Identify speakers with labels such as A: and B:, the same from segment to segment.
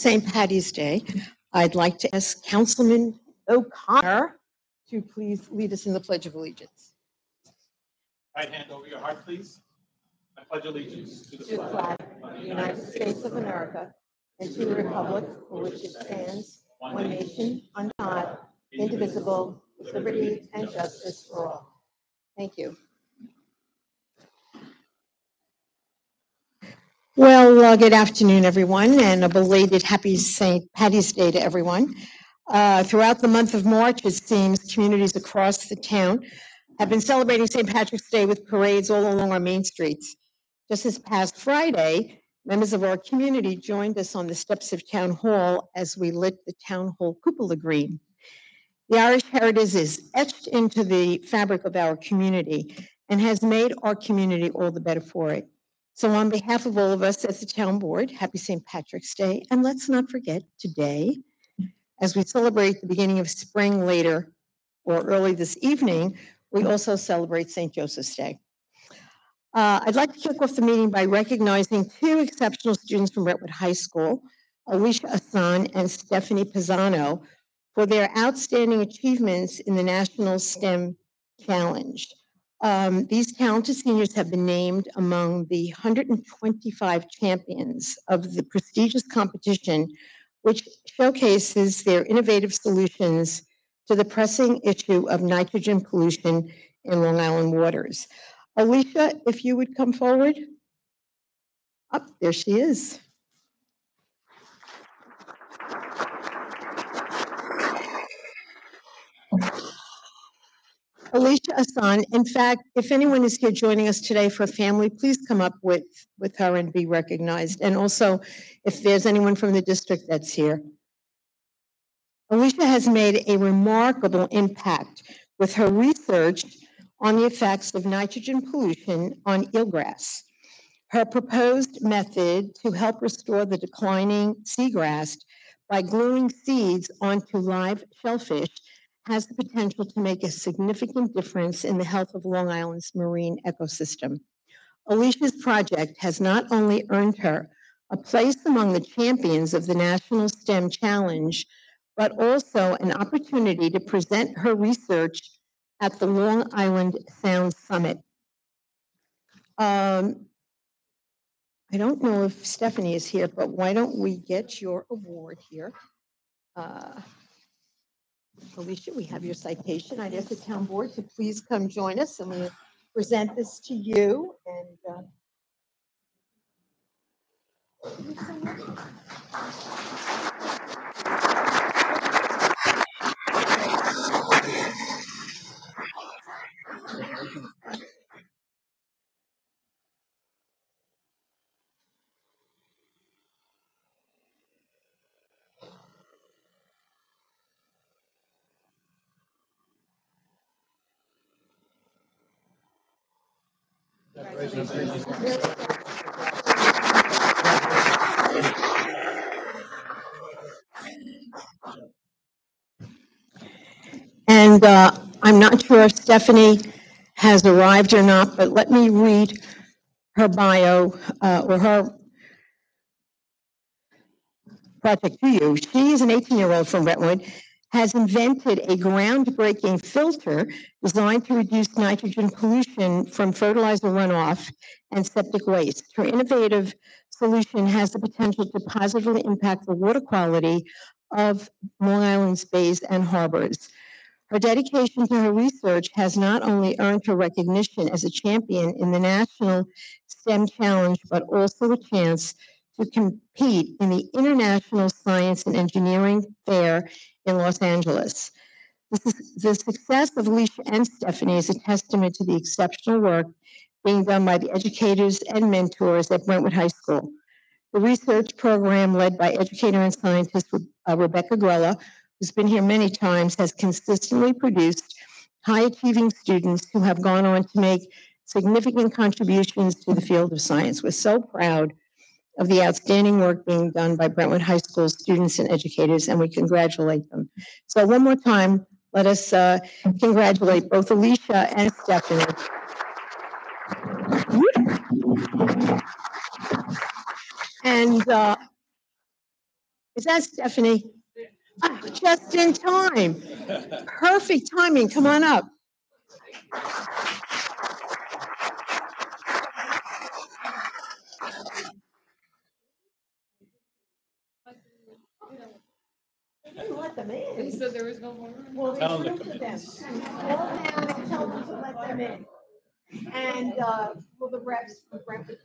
A: St. Patty's Day, I'd like to ask Councilman O'Connor to please lead us in the Pledge of Allegiance.
B: Right hand over your heart, please. I pledge allegiance to the
A: To the
B: flag
A: flag of the United States of America and to the republic for which it stands, one nation, under God, indivisible, with liberty and justice for all. Thank you. Well, uh, good afternoon, everyone, and a belated happy St. Patty's Day to everyone. Uh, Throughout the month of March, it seems communities across the town have been celebrating St. Patrick's Day with parades all along our main streets. Just this past Friday, members of our community joined us on the steps of Town Hall as we lit the Town Hall cupola green. The Irish heritage is etched into the fabric of our community and has made our community all the better for it. So on behalf of all of us as the town board, happy St. Patrick's Day. And let's not forget today, as we celebrate the beginning of spring later or early this evening, we also celebrate St. Joseph's Day. Uh, I'd like to kick off the meeting by recognizing two exceptional students from Brentwood High School, Alicia Hassan and Stephanie Pisano, for their outstanding achievements in the National STEM Challenge. Um, these talented seniors have been named among the 125 champions of the prestigious competition, which showcases their innovative solutions to the pressing issue of nitrogen pollution in Long Island waters. Alicia, if you would come forward. Up, there she is. Alicia Hassan. in fact, if anyone is here joining us today for a family, please come up with, with her and be recognized. And also, if there's anyone from the district that's here. Alicia has made a remarkable impact with her research on the effects of nitrogen pollution on eelgrass. Her proposed method to help restore the declining seagrass by gluing seeds onto live shellfish has the potential to make a significant difference in the health of Long Island's marine ecosystem. Alicia's project has not only earned her a place among the champions of the National STEM Challenge, but also an opportunity to present her research at the Long Island Sound Summit. Um, I don't know if Stephanie is here, but why don't we get your award here? Uh, Alicia, we have your citation. I'd ask the town board to please come join us and we'll present this to you and. uh, And uh, I'm not sure if Stephanie has arrived or not, but let me read her bio uh, or her project to you. She is an 18-year-old from Brentwood, has invented a groundbreaking filter designed to reduce nitrogen pollution from fertilizer runoff and septic waste. Her innovative solution has the potential to positively impact the water quality of Long Island's bays and harbors. Her dedication to her research has not only earned her recognition as a champion in the National STEM Challenge, but also a chance to compete in the International Science and Engineering Fair in Los Angeles. The success of Alicia and Stephanie is a testament to the exceptional work being done by the educators and mentors at Brentwood High School. The research program led by educator and scientist uh, Rebecca Grella, who's been here many times, has consistently produced high-achieving students who have gone on to make significant contributions to the field of science. We're so proud of the outstanding work being done by Brentwood High School students and educators, and we congratulate them. So one more time, let us uh, congratulate both Alicia and Stephanie. And uh, Is that Stephanie? Ah, Just in time. Perfect timing. Come on up. Let them
C: He
A: in.
C: said there was no more room.
A: Well,
B: Tell
A: they
B: them to come in.
A: them. Call down and tell them to let them in. And, uh, will the reps from Brentwood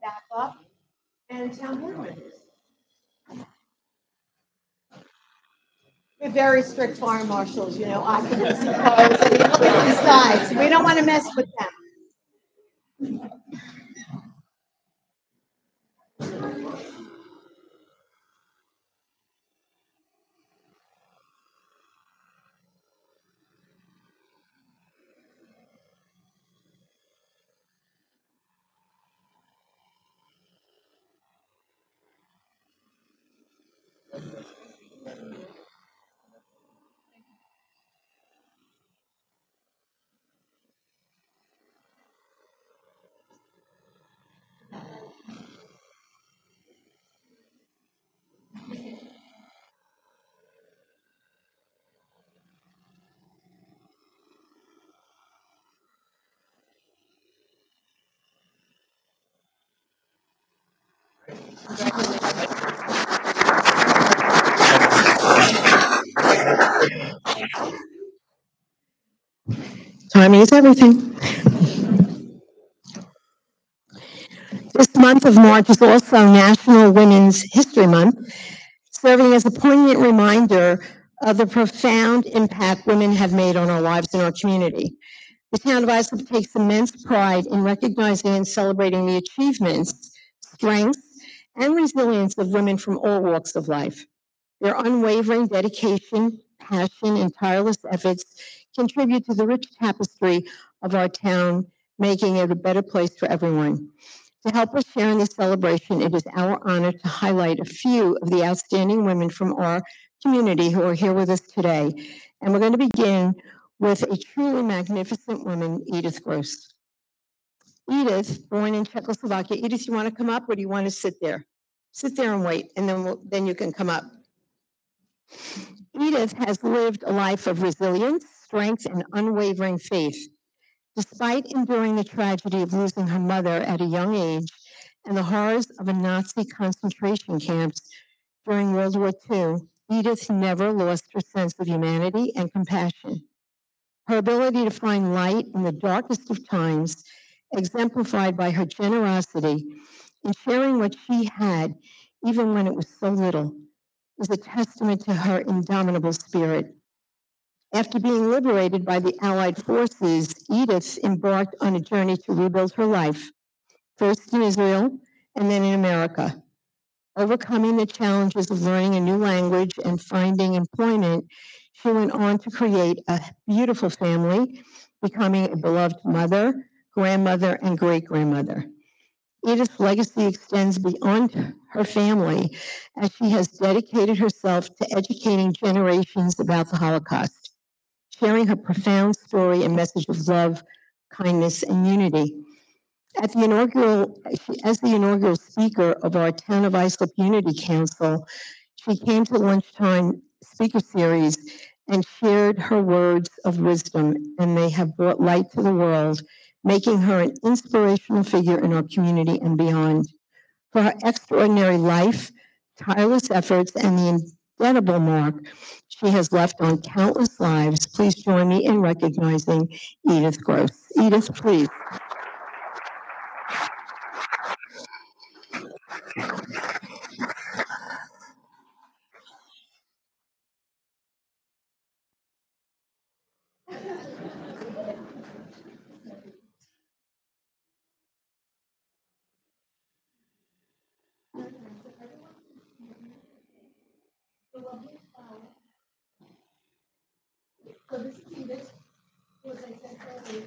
A: back up and town board members? We're very strict fire marshals, you know, occupancy codes, and we look at these guys, we don't want to mess with them. Timing is everything. This month of March is also National Women's History Month, serving as a poignant reminder of the profound impact women have made on our lives and our community. The town of Islip takes immense pride in recognizing and celebrating the achievements, strengths, and resilience of women from all walks of life. Their unwavering dedication, passion, and tireless efforts contribute to the rich tapestry of our town, making it a better place for everyone. To help us share in this celebration, it is our honor to highlight a few of the outstanding women from our community who are here with us today. And we're going to begin with a truly magnificent woman, Edith Gross. Edith, born in Czechoslovakia. Edith, you want to come up or do you want to sit there? Sit there and wait, and then we'll, then you can come up. Edith has lived a life of resilience, strength, and unwavering faith. Despite enduring the tragedy of losing her mother at a young age and the horrors of a Nazi concentration camps during World War II, Edith never lost her sense of humanity and compassion. Her ability to find light in the darkest of times, exemplified by her generosity in sharing what she had, even when it was so little, is a testament to her indomitable spirit. After being liberated by the Allied forces, Edith embarked on a journey to rebuild her life, first in Israel and then in America. Overcoming the challenges of learning a new language and finding employment, she went on to create a beautiful family, becoming a beloved mother, grandmother, and great grandmother. Edith's legacy extends beyond her family as she has dedicated herself to educating generations about the Holocaust, sharing her profound story and message of love, kindness, and unity. At the inaugural, as the inaugural speaker of our Town of Islip Unity Council, she came to lunchtime speaker series and shared her words of wisdom, and they have brought light to the world, making her an inspirational figure in our community and beyond. For her extraordinary life, tireless efforts, and the indelible mark she has left on countless lives, please join me in recognizing Edith Gross. Edith, please. So this index was exactly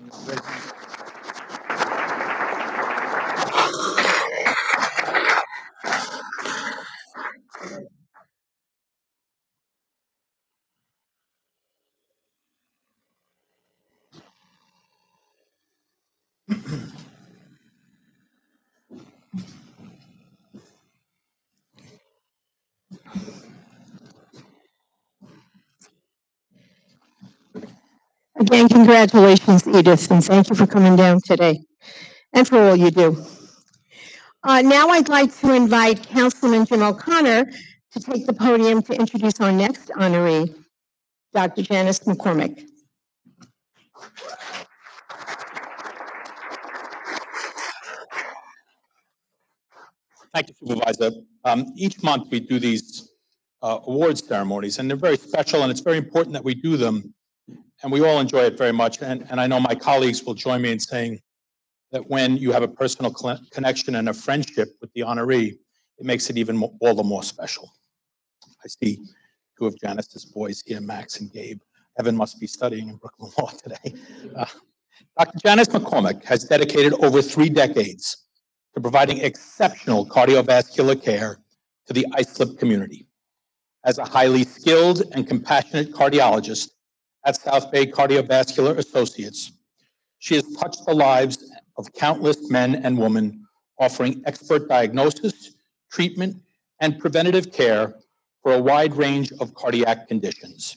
A: in the presence Again, congratulations, Edith, and thank you for coming down today and for all you do. Uh, Now I'd like to invite Councilman Jim O'Connor to take the podium to introduce our next honoree, Dr. Janice McCormick.
B: Thank you, Supervisor. Um, Each month, we do these uh, awards ceremonies, and they're very special, and it's very important that we do them. And we all enjoy it very much. And, and I know my colleagues will join me in saying that when you have a personal connection and a friendship with the honoree, it makes it even mo- all the more special. I see two of Janice's boys here, Max and Gabe. Evan must be studying in Brooklyn Law today. Uh, Dr. Janice McCormick has dedicated over three decades to providing exceptional cardiovascular care to the islip community. As a highly skilled and compassionate cardiologist at South Bay Cardiovascular Associates, she has touched the lives of countless men and women, offering expert diagnosis, treatment, and preventative care for a wide range of cardiac conditions.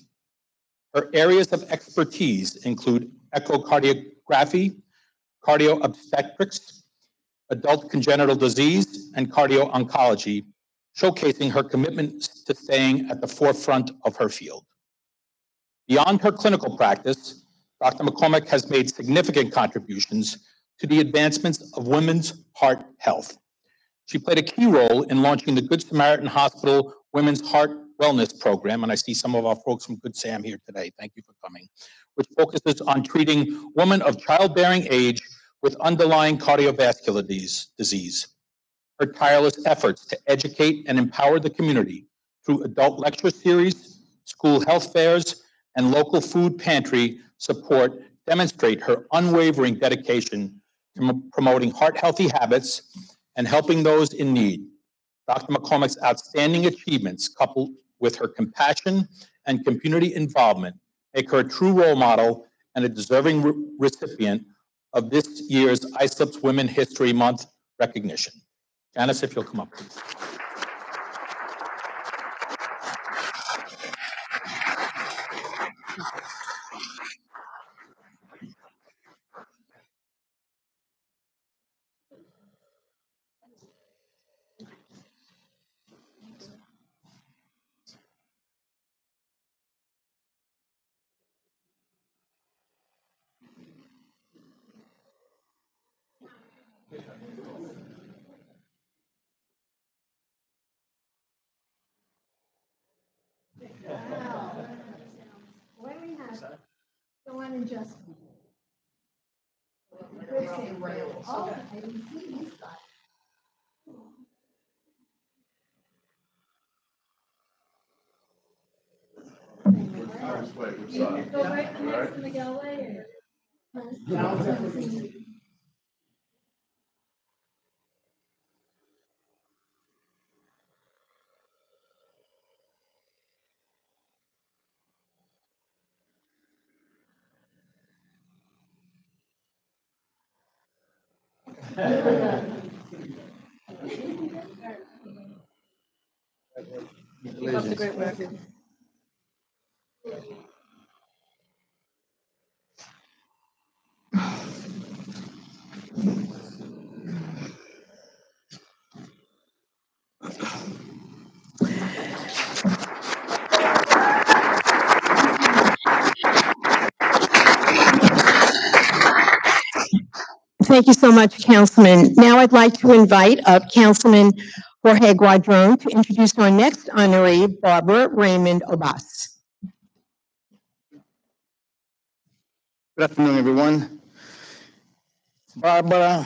B: Her areas of expertise include echocardiography, cardioobstetrics, adult congenital disease, and cardio-oncology, showcasing her commitment to staying at the forefront of her field. Beyond her clinical practice, Dr. McCormick has made significant contributions to the advancements of women's heart health. She played a key role in launching the Good Samaritan Hospital Women's Heart Wellness Program, and I see some of our folks from Good Sam here today. Thank you for coming, which focuses on treating women of childbearing age with underlying cardiovascular disease. Her tireless efforts to educate and empower the community through adult lecture series, school health fairs, and local food pantry support demonstrate her unwavering dedication to promoting heart-healthy habits and helping those in need. Dr. McCormick's outstanding achievements, coupled with her compassion and community involvement, make her a true role model and a deserving re- recipient of this year's Islip's Women History Month recognition. Janice, if you'll come up, please.
A: Go
C: right next to Miguel later. Keep up the great work.
A: Thank you so much, Councilman. Now I'd like to invite up Councilman Jorge Guadron to introduce our next honoree, Barbara Raymond Obas.
D: Good afternoon, everyone. Barbara,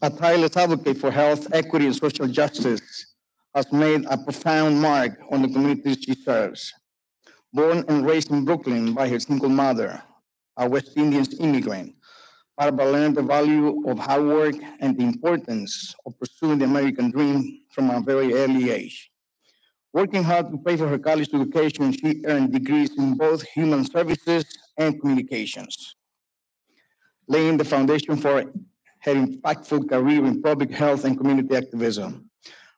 D: a tireless advocate for health, equity, and social justice, has made a profound mark on the communities she serves. Born and raised in Brooklyn by her single mother, a West Indian immigrant, Barbara learned the value of hard work and the importance of pursuing the American dream from a very early age. Working hard to pay for her college education, she earned degrees in both human services and communications, laying the foundation for her impactful career in public health and community activism.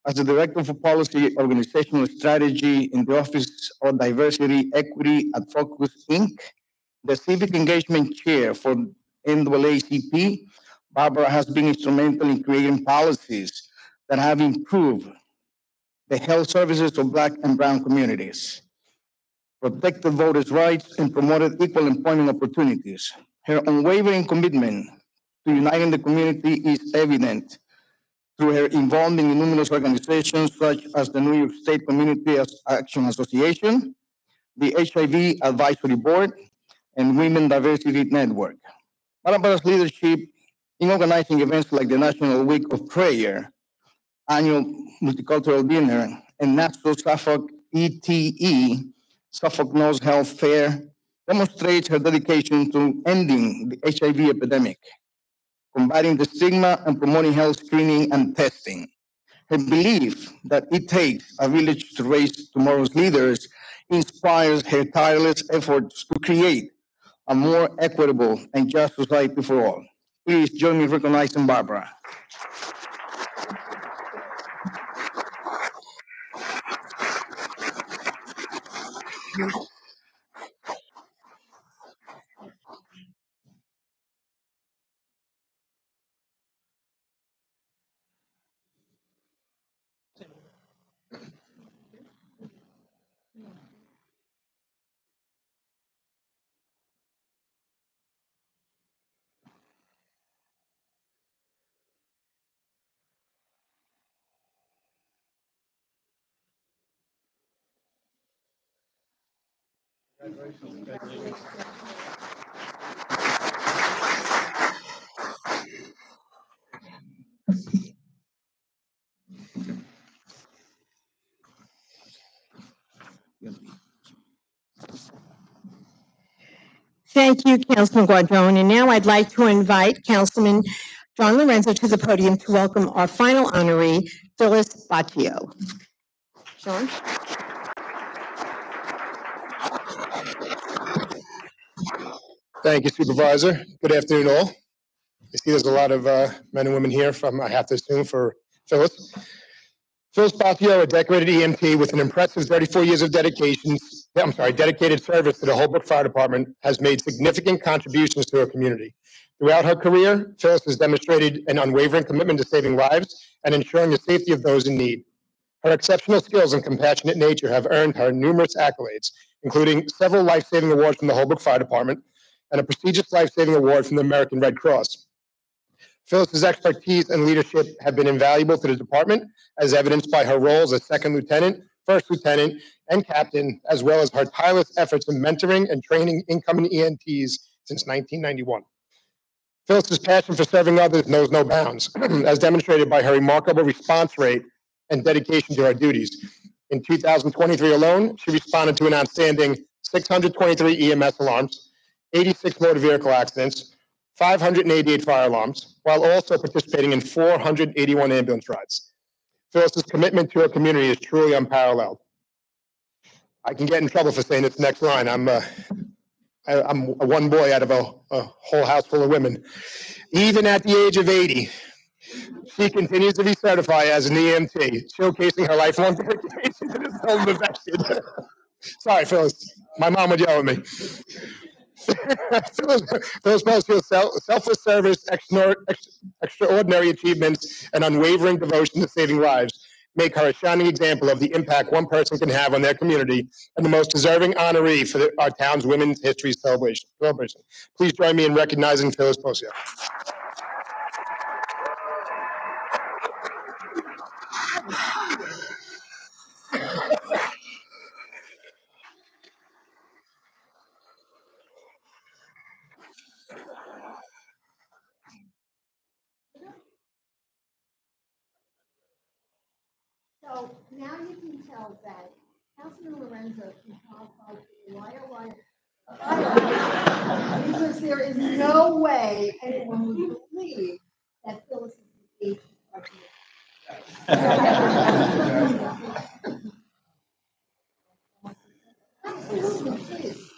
D: As the Director for Policy Organizational Strategy in the Office of Diversity Equity at Focus Inc., the Civic Engagement Chair for NAACP, Barbara has been instrumental in creating policies that have improved the health services of Black and Brown communities, protected voters' rights, and promoted equal employment opportunities. Her unwavering commitment to uniting the community is evident through her involvement in numerous organizations such as the New York State Community Action Association, the HIV Advisory Board, and Women Diversity Network. Barbara's leadership in organizing events like the National Week of Prayer, annual multicultural dinner, and National Suffolk ETE, Suffolk Nose Health Fair, demonstrates her dedication to ending the HIV epidemic, combating the stigma, and promoting health screening and testing. Her belief that it takes a village to raise tomorrow's leaders inspires her tireless efforts to create a more equitable and just society for all. Please join me in recognizing Barbara.
A: Thank you, Councilman Guadron. And now I'd like to invite Councilman John Lorenzo to the podium to welcome our final honoree, Phyllis Bacchio. John?
E: Thank you, Supervisor. Good afternoon, all. I see there's a lot of uh, men and women here from, I have to assume, for Phyllis. Phyllis Bacchio, a decorated EMT with an impressive 34 years of dedication, I'm sorry, dedicated service to the Holbrook Fire Department, has made significant contributions to her community. Throughout her career, Phyllis has demonstrated an unwavering commitment to saving lives and ensuring the safety of those in need. Her exceptional skills and compassionate nature have earned her numerous accolades, including several life-saving awards from the Holbrook Fire Department and a prestigious life-saving award from the American Red Cross. Phyllis's expertise and leadership have been invaluable to the department, as evidenced by her roles as second lieutenant, first lieutenant, and captain, as well as her tireless efforts in mentoring and training incoming EMTs since 1991. Phyllis's passion for serving others knows no bounds, as demonstrated by her remarkable response rate and dedication to her duties. In 2023 alone, she responded to an outstanding 623 EMS alarms, 86 motor vehicle accidents, 588 fire alarms, while also participating in 481 ambulance rides. Phyllis's commitment to her community is truly unparalleled. I can get in trouble for saying this next line. I'm uh, I, I'm a one boy out of a, a whole house full of women. Even at the age of 80, she continues to be certified as an EMT, showcasing her lifelong dedication to this noble profession. Sorry, Phyllis. My mom would yell at me. Phyllis Posey's selfless service, extraordinary achievements, and unwavering devotion to saving lives make her a shining example of the impact one person can have on their community and the most deserving honoree for the, our town's Women's History Celebration. celebration. Please join me in recognizing Phyllis Posio.
A: So now you can tell that Councilman Lorenzo can qualify for the YOY. Because there is no way anyone would believe that Phyllis is the age of Absolutely, please.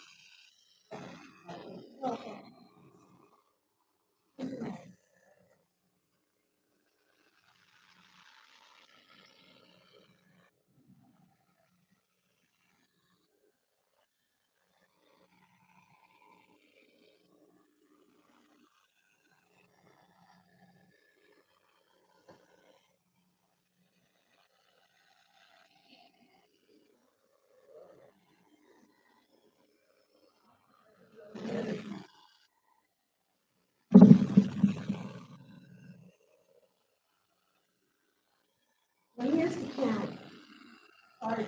A: When here's the count. Sorry.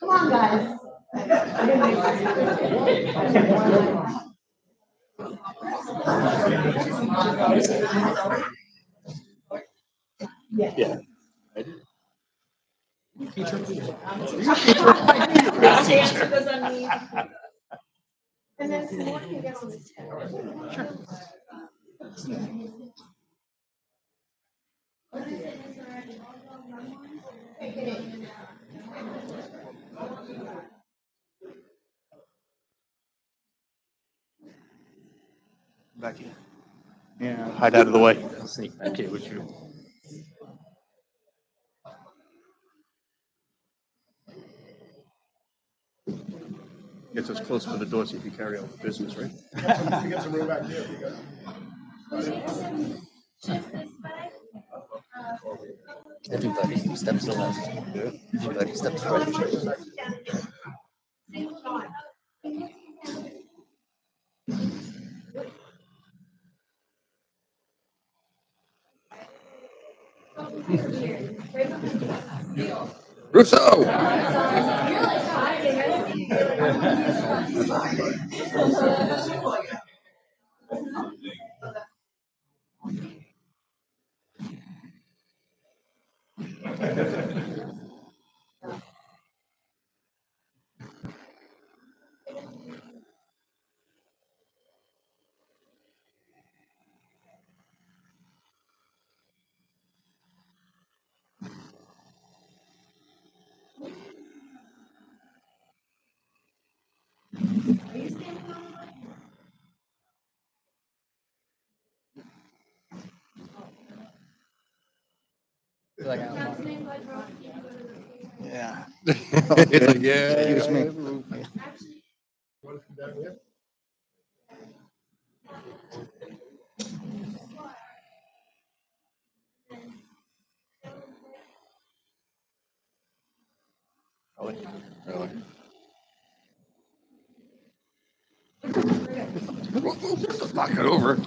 A: Come on, guys. And then some more can get on the tent.
F: Becky.
D: Yeah.
F: Hide out of the way.
B: Sneak back here with you.
F: Gets us close to the door so you can carry out the business, right?
E: Get some room back here.
G: Everybody steps to left. Everybody steps right.
F: Russo! It's like, yeah.
D: Excuse me.
E: Want to come down here?
F: Knock it over.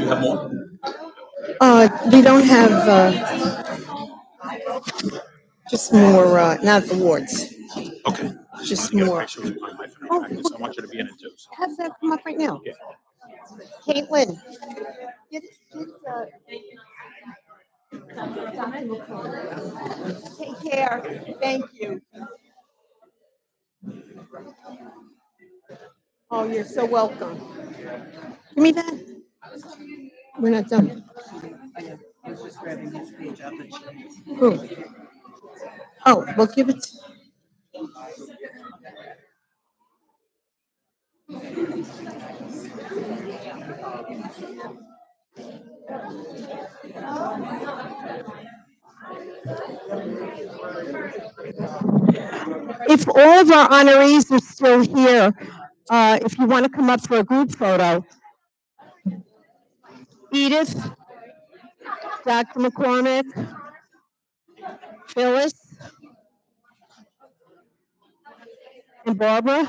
B: You have more?
A: Uh, we don't have, uh, just more, uh, not awards,
B: Okay.
A: just
B: Get a
A: more.
B: picture with my wife in
A: Oh,
B: practice. I want you to be in it too. so.
A: Have that come up right now.
B: Yeah.
A: Caitlin. get- get, uh, Take care. Thank you. Oh, you're so welcome. Give me that. We're not done. Who? Oh, we'll give it. If all of our honorees are still here, uh, if you want to come up for a group photo. Edith, Dr. McCormick, Phyllis, and Barbara.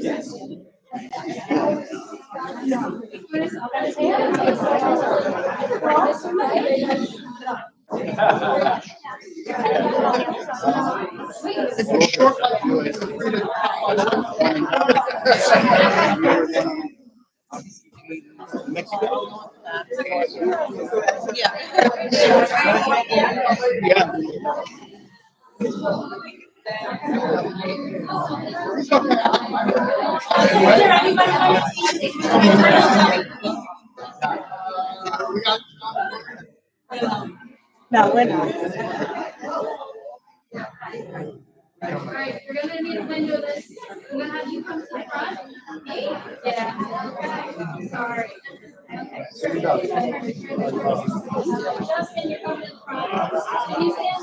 A: Yes. It's you. Yeah. yeah. No, we're not.
C: All right, we're gonna need a window this, I'm gonna have you come to the front. Yeah. Sorry. Okay. Justin, you're coming to the front. Can you stand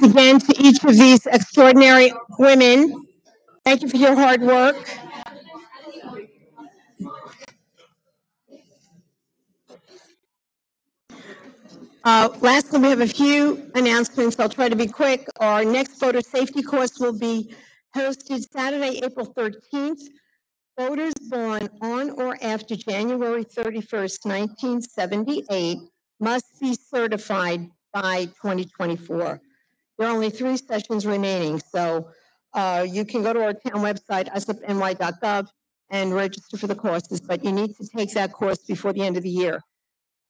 A: Congratulations again to each of these extraordinary women. Thank you for your hard work. Uh, Lastly, we have a few announcements. I'll try to be quick. Our next voter safety course will be hosted Saturday, April 13th. Voters born on or after January 31st, 1978 must be certified by 2024. There are only three sessions remaining, so uh, you can go to our town website, islipny.gov, and register for the courses, but you need to take that course before the end of the year.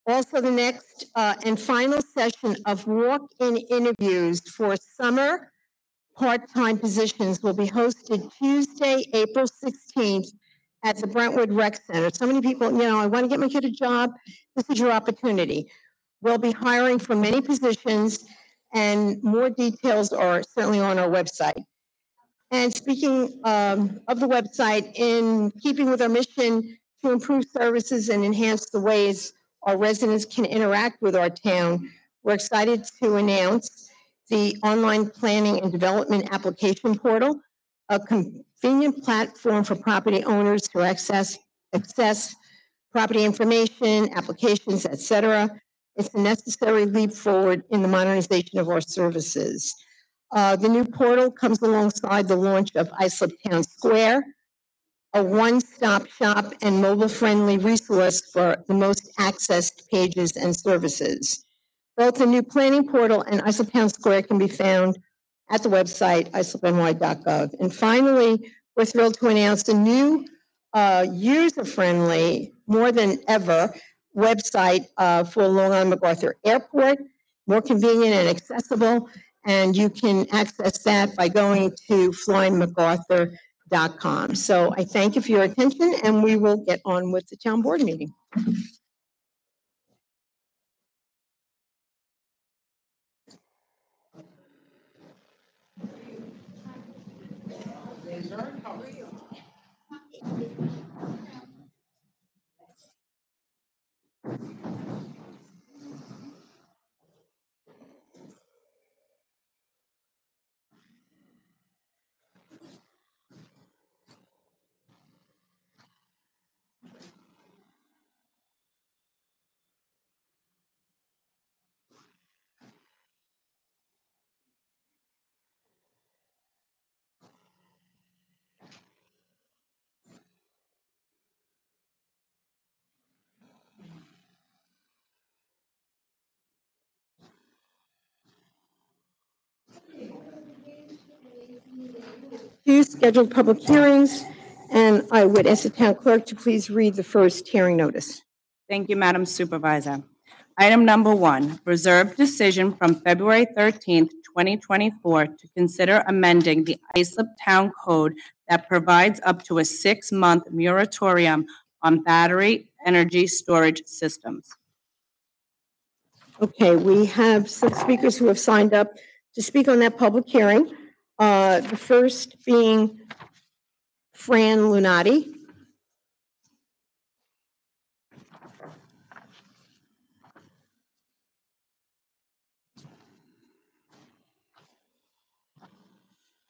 A: Also, the next uh, and final session of walk-in interviews for summer part-time positions will be hosted Tuesday, April 16th at the Brentwood Rec Center. So many people, you know, I want to get my kid a job. This is your opportunity. We'll be hiring for many positions and more details are certainly on our website. And speaking um, of the website, in keeping with our mission to improve services and enhance the ways our residents can interact with our town, we're excited to announce the online planning and development application portal, a convenient platform for property owners to access, access property information, applications, et cetera. It's a necessary leap forward in the modernization of our services. Uh, the new portal comes alongside the launch of Islip Town Square, a one-stop shop and mobile-friendly resource for the most accessed pages and services. Both the new planning portal and Islip Town Square can be found at the website islipny.gov. And finally, we're thrilled to announce a new uh, user-friendly, more than ever, website uh, for Long Island MacArthur Airport, more convenient and accessible. And you can access that by going to flymacarthur.com. So I thank you for your attention and we will get on with the town board meeting. Scheduled public hearings, and I would ask the town clerk to please read the first hearing notice.
H: Thank you, Madam Supervisor. Item number one, reserved decision from February 13th, 2024 to consider amending the Islip Town Code that provides up to a six-month moratorium on battery energy storage systems.
A: Okay, we have six speakers who have signed up to speak on that public hearing. Uh, The first being Fran Lunati.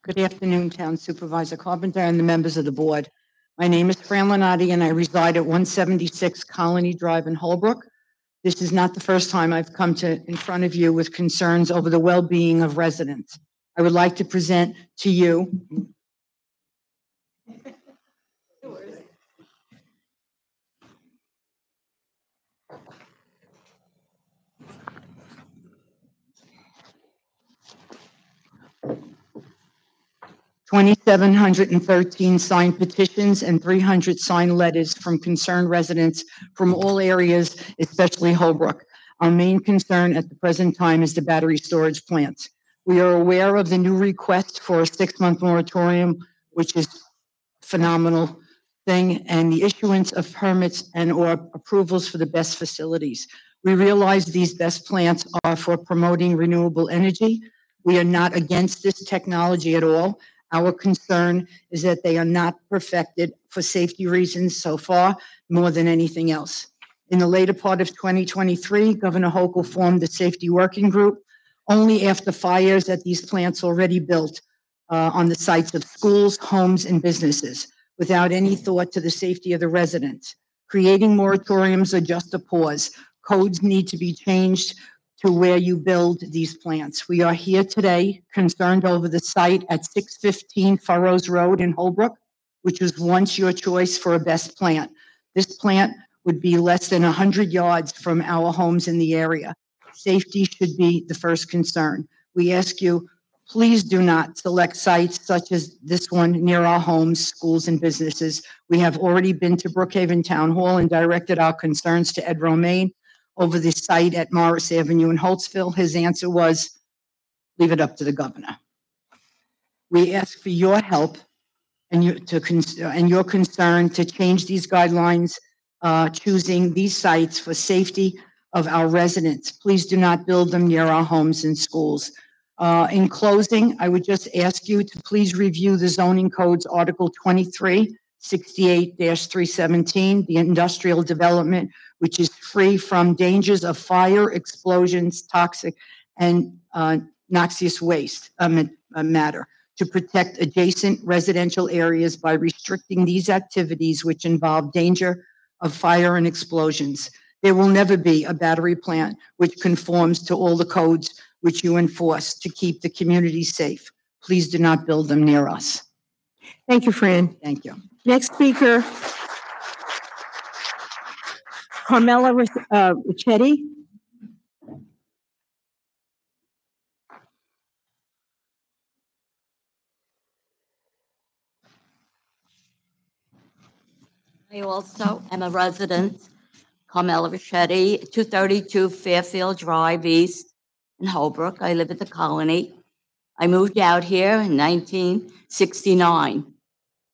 I: Good afternoon, Town Supervisor Carpenter and the members of the board. My name is Fran Lenati, and I reside at 176 Colony Drive in Holbrook. This is not the first time I've come to, in front of you with concerns over the well-being of residents. I would like to present to you Twenty-seven hundred and thirteen signed petitions and three hundred signed letters from concerned residents from all areas, especially Holbrook. Our main concern at the present time is the battery storage plants. We are aware of the new request for a six-month moratorium, which is phenomenal thing, and the issuance of permits and or approvals for the BESS facilities. We realize these BESS plants are for promoting renewable energy. We are not against this technology at all. Our concern is that they are not perfected for safety reasons so far, more than anything else. In the later part of 2023, Governor Hochul formed the Safety Working Group only after fires at these plants already built uh, on the sites of schools, homes, and businesses, without any thought to the safety of the residents. Creating moratoriums are just a pause. Codes need to be changed to where you build these plants. We are here today concerned over the site at 615 Furrows Road in Holbrook, which was once your choice for a BESS plant. This plant would be less than 100 yards from our homes in the area. Safety should be the first concern. We ask you, Please do not select sites such as this one near our homes, schools, and businesses. We have already been to Brookhaven Town Hall and directed our concerns to Ed Romaine over the site at Morris Avenue in Holtsville. His answer was, leave it up to the governor. We ask for your help and you to, cons- and your concern to change these guidelines, uh, choosing these sites for safety of our residents. Please do not build them near our homes and schools. Uh, in closing, I would just ask you to please review the zoning codes, Article 23, 68-317, the industrial development, which is free from dangers of fire, explosions, toxic, and uh, noxious waste um, uh, matter to protect adjacent residential areas by restricting these activities which involve danger of fire and explosions. There will never be a battery plant which conforms to all the codes which you enforce to keep the community safe. Please do not build them near us.
A: Thank you, Fran.
I: Thank you.
A: Next speaker, Carmela uh, Ricchetti.
J: I also am a resident, Carmela Richetti, 232 Fairfield Drive East in Holbrook. I live at the Colony. I moved out here in 1969.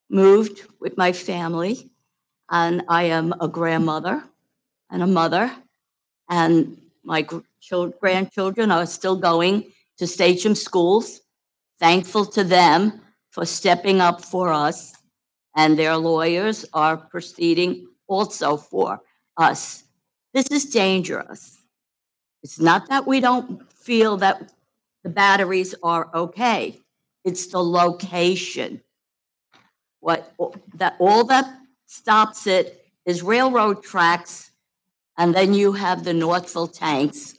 J: Moved with my family, and I am a grandmother and a mother, and my grandchildren are still going to Station schools. Thankful to them for stepping up for us and their lawyers are proceeding also for us. This is dangerous. It's not that we don't feel that the batteries are okay. It's the location. What that all that stops it is railroad tracks, and then you have the Northville tanks,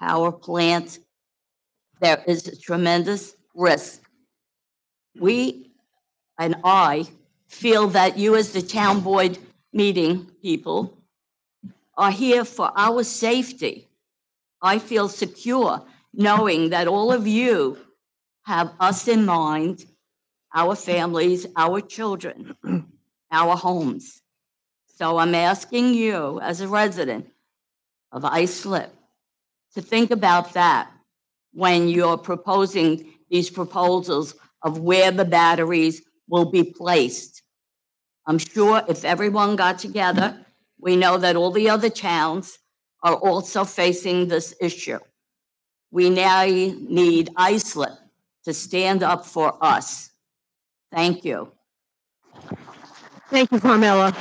J: power plant. There is a tremendous risk. We and I feel that you, as the town board meeting people, are here for our safety. I feel secure knowing that all of you have us in mind, our families, our children, our homes. So I'm asking you, as a resident of Islip, to think about that when you're proposing these proposals of where the batteries will be placed. I'm sure if everyone got together, we know that all the other towns are also facing this issue. We now need Islip to stand up for us. Thank you.
A: Thank you, Carmela.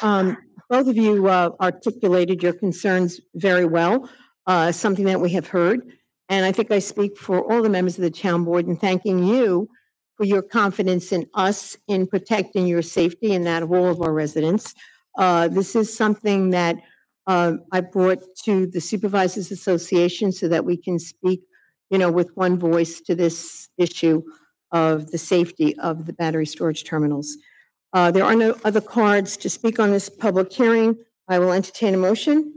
A: Um, Both of you uh, articulated your concerns very well, uh, something that we have heard. And I think I speak for all the members of the town board in thanking you for your confidence in us in protecting your safety and that of all of our residents. Uh, This is something that uh, I brought to the Supervisors Association so that we can speak, you know, with one voice to this issue of the safety of the battery storage terminals. Uh, There are no other cards to speak on this public hearing. I will entertain a motion.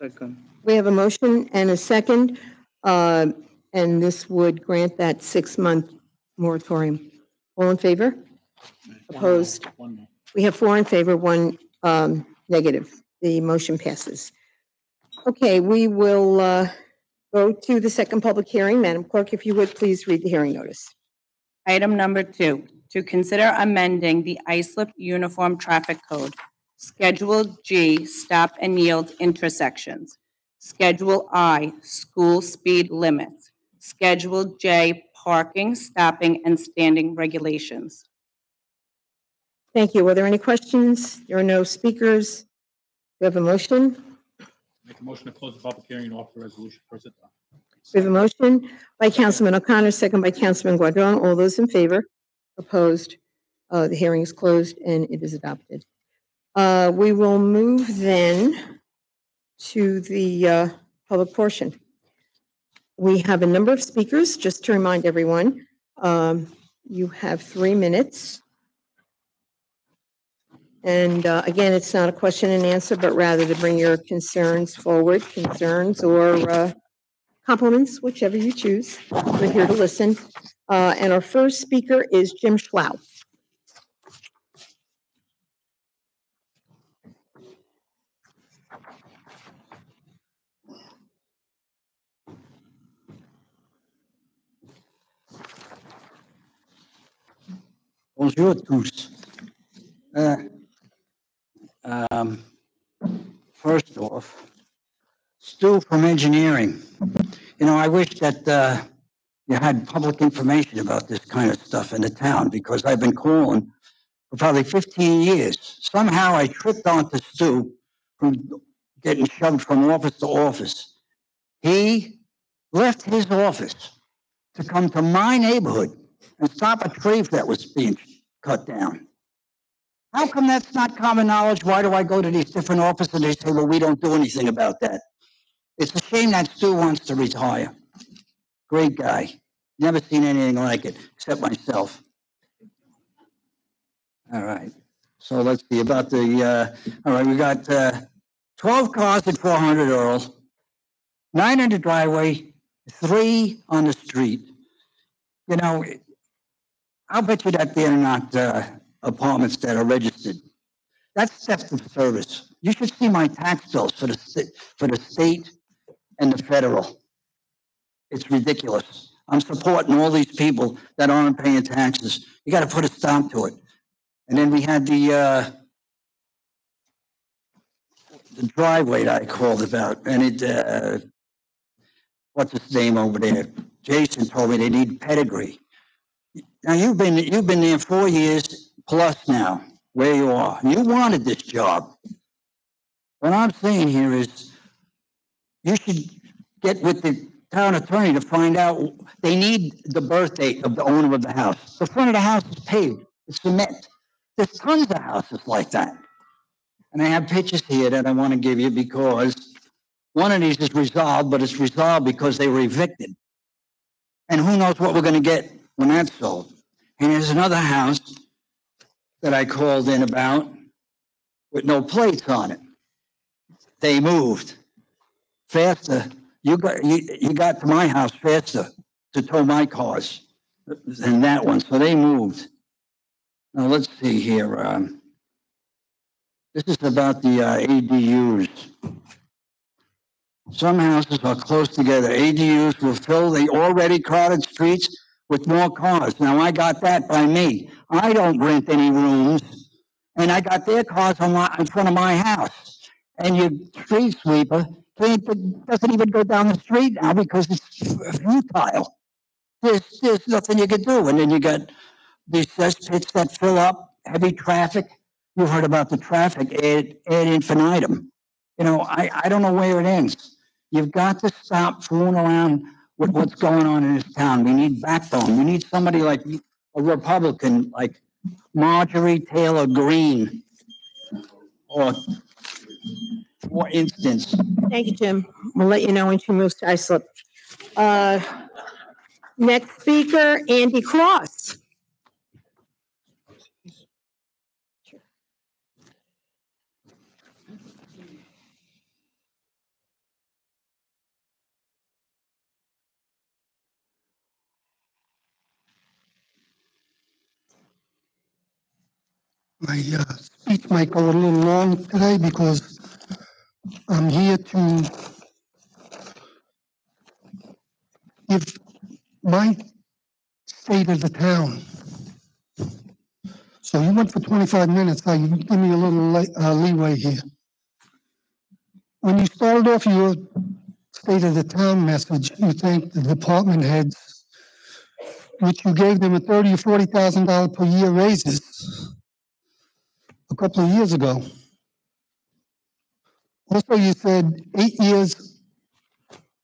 D: Second.
A: We have a motion and a second, uh, and this would grant that six-month moratorium. All in favor? Opposed? We have four in favor, one um, negative. The motion passes. Okay, we will uh, go to the second public hearing. Madam Clerk, if you would, please read the hearing notice.
H: Item number two, to consider amending the Islip Uniform Traffic Code, Schedule G, stop and yield intersections, Schedule I, school speed limits, Schedule J, parking, stopping, and standing regulations.
A: Thank you. Were there any questions? There are no speakers. Do you have a motion?
B: Make a motion to close the public hearing and offer the resolution first adopted.
A: We have a motion by Councilman O'Connor, second by Councilman Guadron. All those in favor? Opposed? Uh, The hearing is closed and it is adopted. Uh, We will move then to the uh, public portion. We have a number of speakers, just to remind everyone. um, You have three minutes. And uh, again, it's not a question and answer, but rather to bring your concerns forward, concerns or uh, compliments, whichever you choose. We're here to listen. Uh, And our first speaker is Jim Schlau.
K: Bonjour à tous. Uh, um, First off, Stu from engineering. You know, I wish that uh, you had public information about this kind of stuff in the town because I've been calling for probably 15 years. Somehow I tripped onto Stu from getting shoved from office to office. He left his office to come to my neighborhood and stop a tree that was being cut down. How come that's not common knowledge? Why do I go to these different offices and they say, well, we don't do anything about that? It's a shame that Stu wants to retire. Great guy. Never seen anything like it, except myself. All right. So let's see about the, uh, all right, we got, uh, twelve cars at four hundred Earl, nine in the driveway, three on the street. You know, I'll bet you that they're not, uh, apartments that are registered. That's theft of service. You should see my tax bills for the, for the state and the federal. It's ridiculous. I'm supporting all these people that aren't paying taxes. You gotta put a stop to it. And then we had the, uh, the driveway that I called about, and it, uh, what's his name over there? Jason told me they need pedigree. Now, you've been, you've been there four years plus now, where you are. You wanted this job. What I'm saying here is, you should get with the town attorney to find out, they need the birth date of the owner of the house. The front of the house is paved, it's cement. There's tons of houses like that. And I have pictures here that I want to give you because one of these is resolved, but it's resolved because they were evicted. And who knows what we're going to get when that's sold. And there's another house that I called in about with no plates on it. They moved faster. You got, you, you got to my house faster to tow my cars than that one. So they moved. Now, let's see here. Um, this is about the uh, ADUs. Some houses are close together. ADUs will fill the already crowded streets with more cars. Now, I got that by me. I don't rent any rooms, and I got their cars on my, in front of my house. And your street sweeper can't, doesn't even go down the street now because it's futile. There's, there's nothing you can do. And then you got these cesspits that fill up, heavy traffic. You've heard about the traffic ad, ad infinitum. You know, I, I don't know where it ends. You've got to stop fooling around with what's going on in this town. We need backbone. We need somebody like a Republican, like Marjorie Taylor Greene. Or, for instance,
A: Thank you, Jim. We'll let you know when she moves to Islip. Uh, Next speaker, Andy Cross.
L: My uh, speech might go a little long today because I'm here to give my state of the town. So you went for 25 minutes, I give me a little le- uh, leeway here. When you started off your state of the town message, you thanked the department heads, which you gave them a thirty or forty thousand dollar per year raises a couple of years ago. Also, you said eight years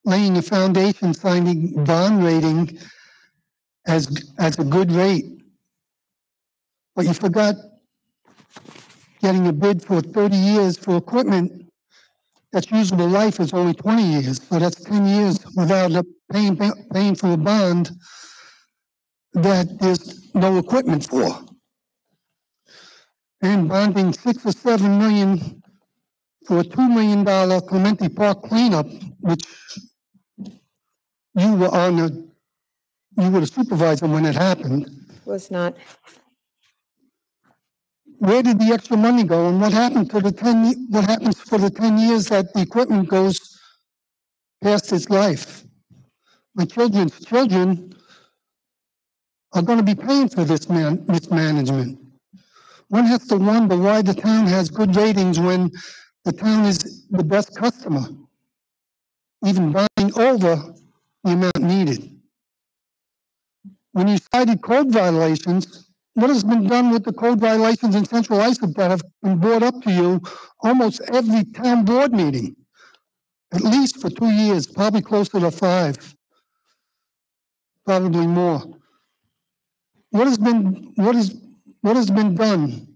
L: laying a foundation, signing bond rating as, as a good rate. But you forgot getting a bid for thirty years for equipment that's usable life is only twenty years, so that's ten years without paying, paying for a bond that there's no equipment for. And bonding six or seven million for a two million dollar Clemente Park cleanup, which you were on the, you were the supervisor when it happened.
A: Was not.
L: Where did the extra money go and what happened to the ten, what happens for the ten years that the equipment goes past its life? My children's children are gonna be paying for this man, mismanagement. One has to wonder why the town has good ratings when the town is the best customer, even buying over the amount needed. When you cited code violations, what has been done with the code violations in Central Islip that have been brought up to you almost every town board meeting? At least for two years, probably closer to five. Probably more. What has been, what is, what has been done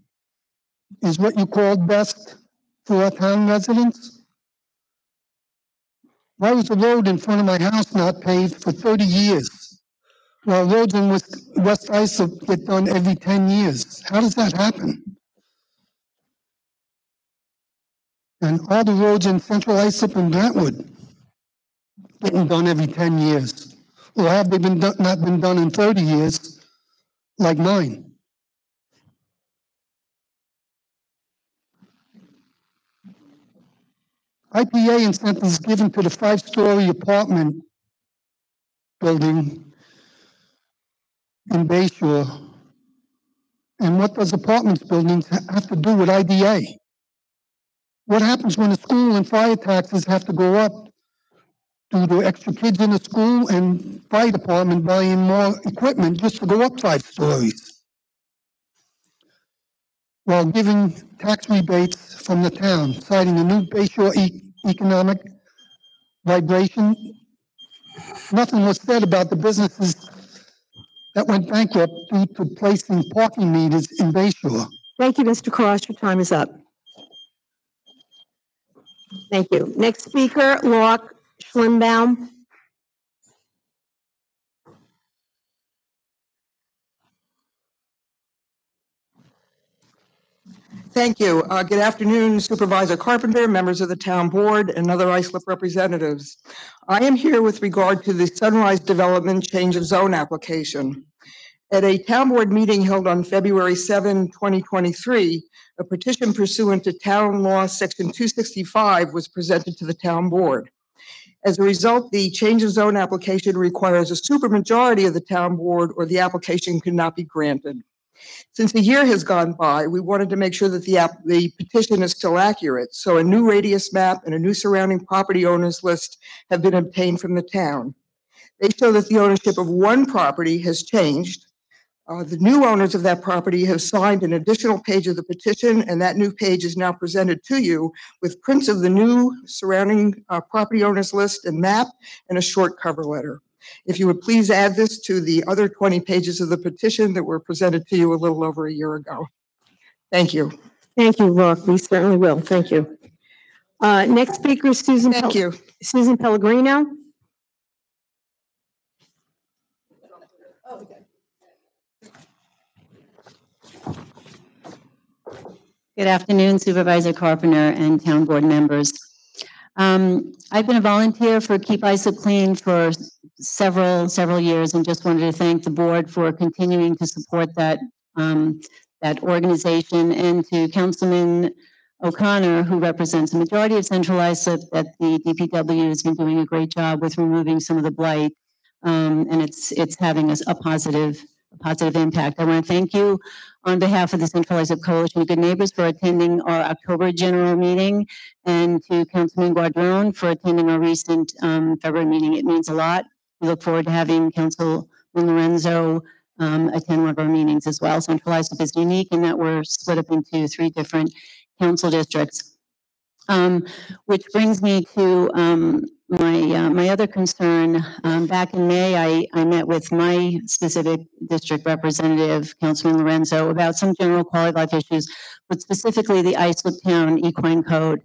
L: is what you call best for our town residents? Why was the road in front of my house not paved for thirty years? While roads in West, West Islip get done every ten years. How does that happen? And all the roads in Central Islip and Brentwood getting done every ten years. Or have they been, done- not been done in thirty years, like mine? IDA incentives given to the five-story apartment building in Bay Shore. And what does apartments buildings have to do with IDA? What happens when the school and fire taxes have to go up due to extra kids in the school and fire department buying more equipment just to go up five stories? While giving tax rebates from the town, citing a new Bayshore e- economic vibration. Nothing was said about the businesses that went bankrupt due to placing parking meters in Bayshore.
A: Thank you, Mr. Cross. Your time is up. Thank you. Next speaker, Laura Schlimbaum.
M: Thank you. Uh, Good afternoon Supervisor Carpenter, members of the town board, and other ISLIP representatives. I am here with regard to the Sunrise Development Change of Zone application. At a town board meeting held on February 7, 2023, a petition pursuant to Town Law Section 265 was presented to the town board. As a result, the change of zone application requires a supermajority of the town board or the application could not be granted. Since a year has gone by, we wanted to make sure that the app, the petition is still accurate. So a new radius map and a new surrounding property owners list have been obtained from the town. They show that the ownership of one property has changed. Uh, the new owners of that property have signed an additional page of the petition, and that new page is now presented to you with prints of the new surrounding, uh, property owners list and map and a short cover letter. If you would please add this to the other 20 pages of the petition that were presented to you a little over a year ago. Thank you.
A: Thank you, Laura. We certainly will. Thank you. Uh, Next speaker is Susan.
M: Thank
A: Pel-
M: you.
A: Susan Pellegrino.
N: Good afternoon Supervisor Carpenter and Town Board members. Um, I've been a volunteer for Keep Islip Clean for several, several years and just wanted to thank the board for continuing to support that, um, that organization and to Councilman O'Connor, who represents a majority of Central Islip, that the DPW has been doing a great job with removing some of the blight. Um, and it's, it's having a, a positive, a positive impact. I want to thank you on behalf of the Central Islip Coalition of Good Neighbors for attending our October general meeting and to Councilman Guadron for attending our recent um, February meeting. It means a lot. We look forward to having Councilman Lorenzo um, attend one of our meetings as well. Central Islip is unique in that we're split up into three different council districts. Um, Which brings me to um, my, uh, my other concern. Um, Back in May, I, I met with my specific district representative, Councilman Lorenzo, about some general quality of life issues, but specifically the Islip Town Equine Code.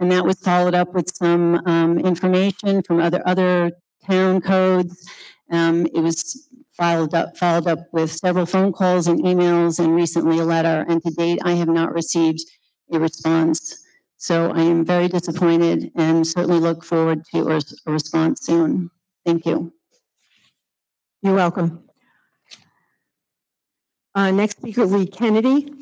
N: And that was followed up with some um, information from other, other town codes. Um, It was followed up, followed up with several phone calls and emails and recently a letter, and to date, I have not received a response. So I am very disappointed and certainly look forward to a a response soon. Thank you.
A: You're welcome. Uh, Next speaker, Lee Kennedy.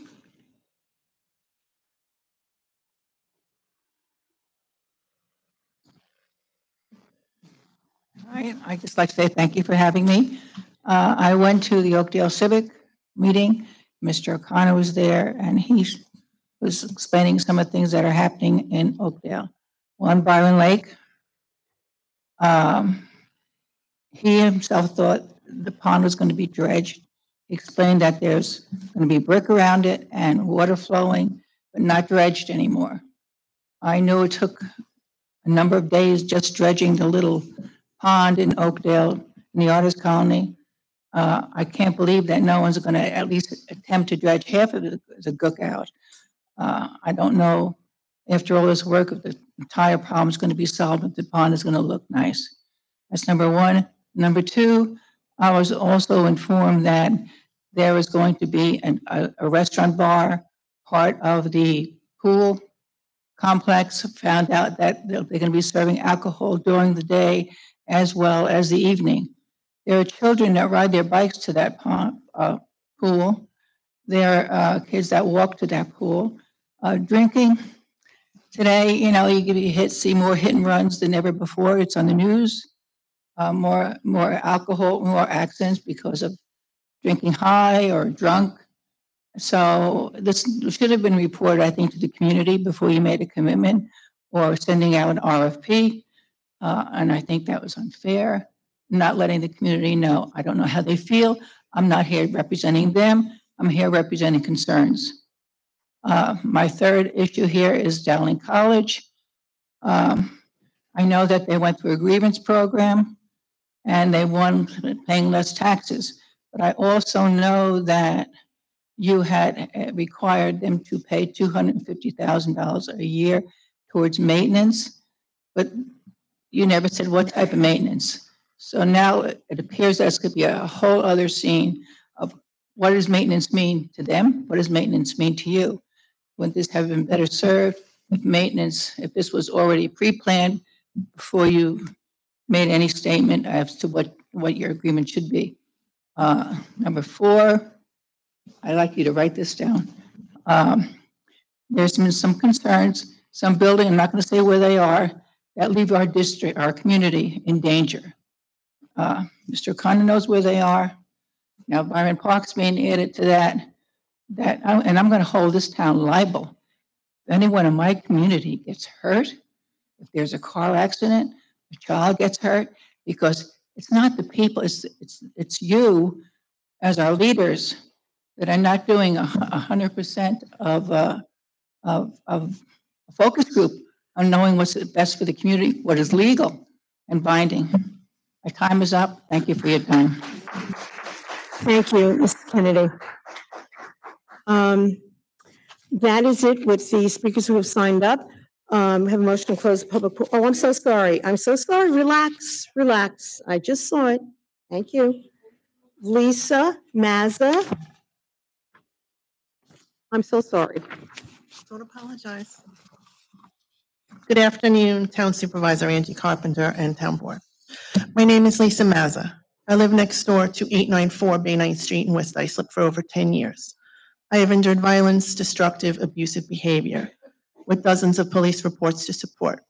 O: Hi, I'd just like to say thank you for having me. Uh, I went to the Oakdale Civic meeting. Mr. O'Connor was there and he was explaining some of the things that are happening in Oakdale. One Byron Lake. Um, he himself thought the pond was going to be dredged. He explained that there's going to be brick around it and water flowing, but not dredged anymore. I know it took a number of days just dredging the little pond in Oakdale, in the artist colony. Uh, I can't believe that no one's going to at least attempt to dredge half of the, the gook out. Uh, I don't know, after all this work, if the entire problem is going to be solved, if the pond is going to look nice. That's number one. Number two, I was also informed that there is going to be an, a, a restaurant bar, part of the pool complex, found out that they're going to be serving alcohol during the day as well as the evening. There are children that ride their bikes to that pond, uh, pool. There are uh, kids that walk to that pool. Uh, drinking today, you know, you, you hit see more hit and runs than ever before. It's on the news. Uh, more more alcohol, more accidents because of drinking high or drunk. So this should have been reported, I think, to the community before you made a commitment or sending out an RFP. Uh, and I think that was unfair, not letting the community know. I don't know how they feel. I'm not here representing them. I'm here representing concerns. Uh, my third issue here is Dowling College. Um, I know that they went through a grievance program and they won paying less taxes. But I also know that you had uh, required them to pay $250,000 a year towards maintenance, but you never said what type of maintenance. So now it appears that's going to be a whole other scene of what does maintenance mean to them? What does maintenance mean to you? Wouldn't this have been better served if maintenance, if this was already pre-planned before you made any statement as to what, what your agreement should be? Uh, Number four, I'd like you to write this down. Um, There's been some concerns, some building, I'm not going to say where they are, that leave our district, our community in danger. Uh, Mr. O'Connor knows where they are. Now Byron Park's being added to that, that, and I'm going to hold this town liable. If anyone in my community gets hurt, if there's a car accident, a child gets hurt, because it's not the people, it's, it's, it's you as our leaders that are not doing a hundred percent of, uh, of, of a focus group on knowing what's best for the community, what is legal and binding. My time is up. Thank you for your time.
A: Thank you, Ms. Kennedy. Um, That is it with the speakers who have signed up. Um, Have a motion to close the public, po- oh, I'm so sorry. I'm so sorry. Relax, relax. I just saw it. Thank you. Lisa Mazza. I'm so sorry.
P: Don't apologize. Good afternoon, Town Supervisor Angie Carpenter and Town Board. My name is Lisa Mazza. I live next door to 894 Bay Ninth Street in West Islip for over 10 years. I have endured violence, destructive, abusive behavior, with dozens of police reports to support.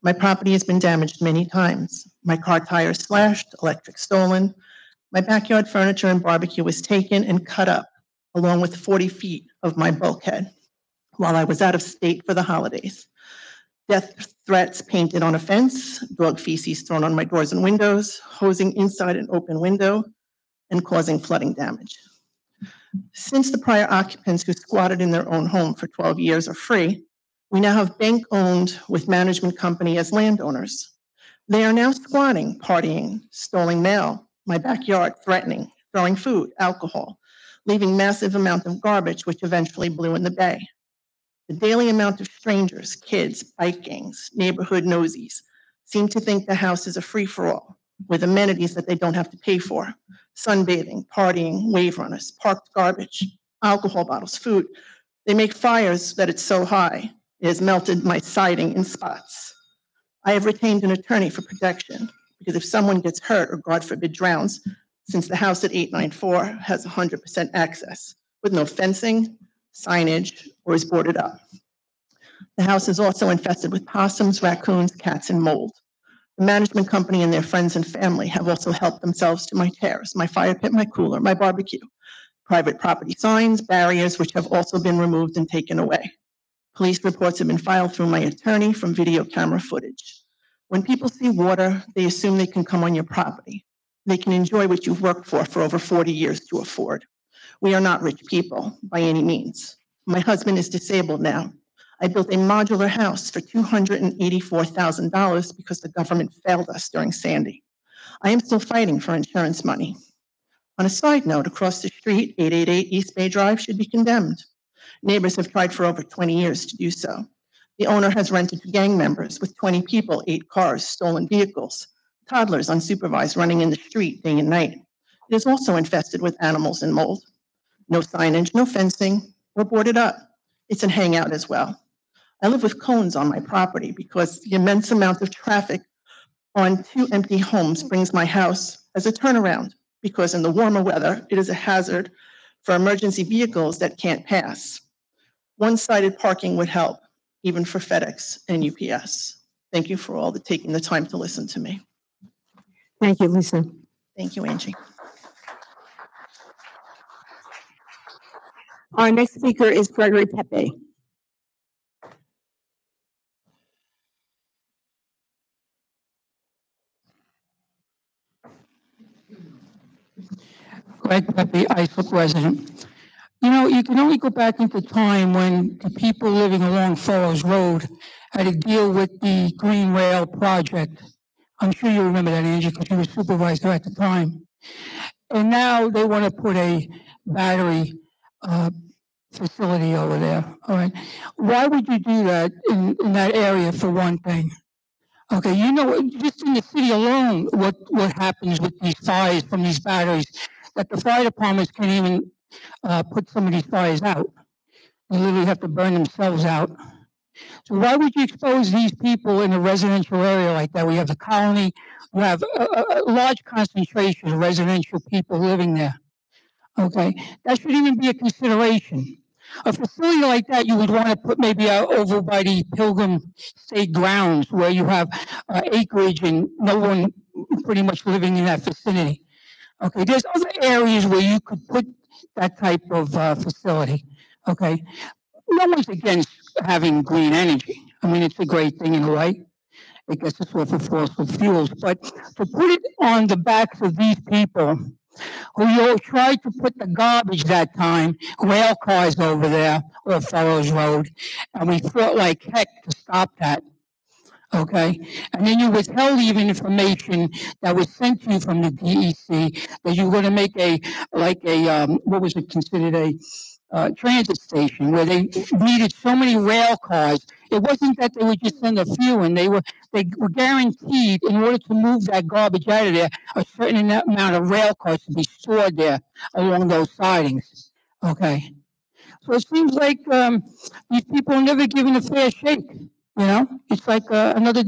P: My property has been damaged many times. My car tires slashed, electric stolen. My backyard furniture and barbecue was taken and cut up, along with 40 feet of my bulkhead while I was out of state for the holidays. Death threats painted on a fence, dog feces thrown on my doors and windows, hosing inside an open window, and causing flooding damage. Since the prior occupants who squatted in their own home for 12 years are free, we now have bank-owned with management company as landowners. They are now squatting, partying, stoling mail, my backyard, threatening, throwing food, alcohol, leaving massive amount of garbage which eventually blew in the bay. The daily amount of strangers, kids, bike gangs, neighborhood nosies seem to think the house is a free-for-all, with amenities that they don't have to pay for. Sunbathing, partying, wave runners, parked garbage, alcohol bottles, food. They make fires that it's so high, it has melted my siding in spots. I have retained an attorney for protection because if someone gets hurt or God forbid drowns, since the house at 894 has 100% access with no fencing, signage, or is boarded up. The house is also infested with possums, raccoons, cats, and mold. The management company and their friends and family have also helped themselves to my terrace, my fire pit, my cooler, my barbecue, private property signs, barriers, which have also been removed and taken away. Police reports have been filed through my attorney from video camera footage. When people see water, they assume they can come on your property. They can enjoy what you've worked for for over 40 years to afford. We are not rich people by any means. My husband is disabled now. I built a modular house for $284,000 because the government failed us during Sandy. I am still fighting for insurance money. On a side note, across the street, 888 East Bay Drive should be condemned. Neighbors have tried for over 20 years to do so. The owner has rented to gang members with 20 people, eight cars, stolen vehicles, toddlers unsupervised running in the street day and night. It is also infested with animals and mold. No signage, no fencing, or boarded up. It's a hangout as well. I live with cones on my property because the immense amount of traffic on two empty homes brings my house as a turnaround because in the warmer weather, it is a hazard for emergency vehicles that can't pass. One-sided parking would help, even for FedEx and UPS. Thank you for all the taking the time to listen to me.
A: Thank you, Lisa.
P: Thank you, Angie.
A: Our next speaker is Gregory Pepe.
Q: Greg Pepe, Islip resident. You know, you can only go back into time when the people living along Furrows Road had to deal with the Green Rail project. I'm sure you remember that, Angie, because you were supervisor at the time. And now they want to put a battery uh, facility over there. All right. Why would you do that in, in that area for one thing? Okay, you know, just in the city alone, what, what happens with these fires from these batteries, that the fire departments can't even uh, put some of these fires out. They literally have to burn themselves out. So why would you expose these people in a residential area like that? We have the colony, we have a, a, a large concentration of residential people living there. Okay, that should even be a consideration. A facility like that, you would want to put maybe over by the Pilgrim State grounds where you have uh, acreage and no one pretty much living in that vicinity. Okay, there's other areas where you could put that type of uh, facility. Okay, no one's against having green energy. I mean, it's a great thing in a way. I guess it's off of fossil fuels, but to put it on the backs of these people who you tried to put the garbage that time, rail cars over there off Fellows Road, and we fought like heck to stop that. Okay, and then you withheld even information that was sent to you from the DEC that you were going to make a like a um, what was it considered a uh, transit station where they needed so many rail cars. It wasn't that they would just send a few, and they were they were guaranteed in order to move that garbage out of there, a certain amount of rail cars to be stored there along those sidings. Okay, so it seems like um, these people are never given a fair shake. You know, it's like uh, another.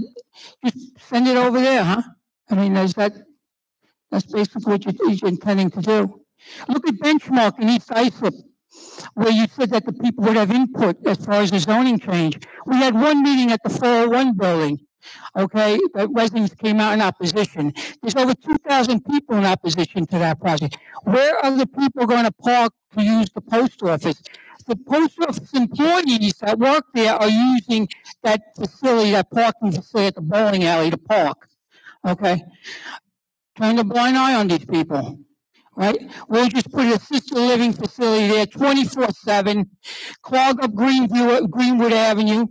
Q: Just send it over there, huh? I mean, is that that's basically what you're, you're intending to do. Look at benchmark in East Islip where you said that the people would have input as far as the zoning change. We had one meeting at the 401 building, okay, that residents came out in opposition. There's over 2,000 people in opposition to that project. Where are the people going to park to use the post office? The post office employees that work there are using that facility, that parking facility at the bowling alley to park, okay? Turn a blind eye on these people right? We'll just put an assisted living facility there 24 7, clog up Greenview, Greenwood Avenue,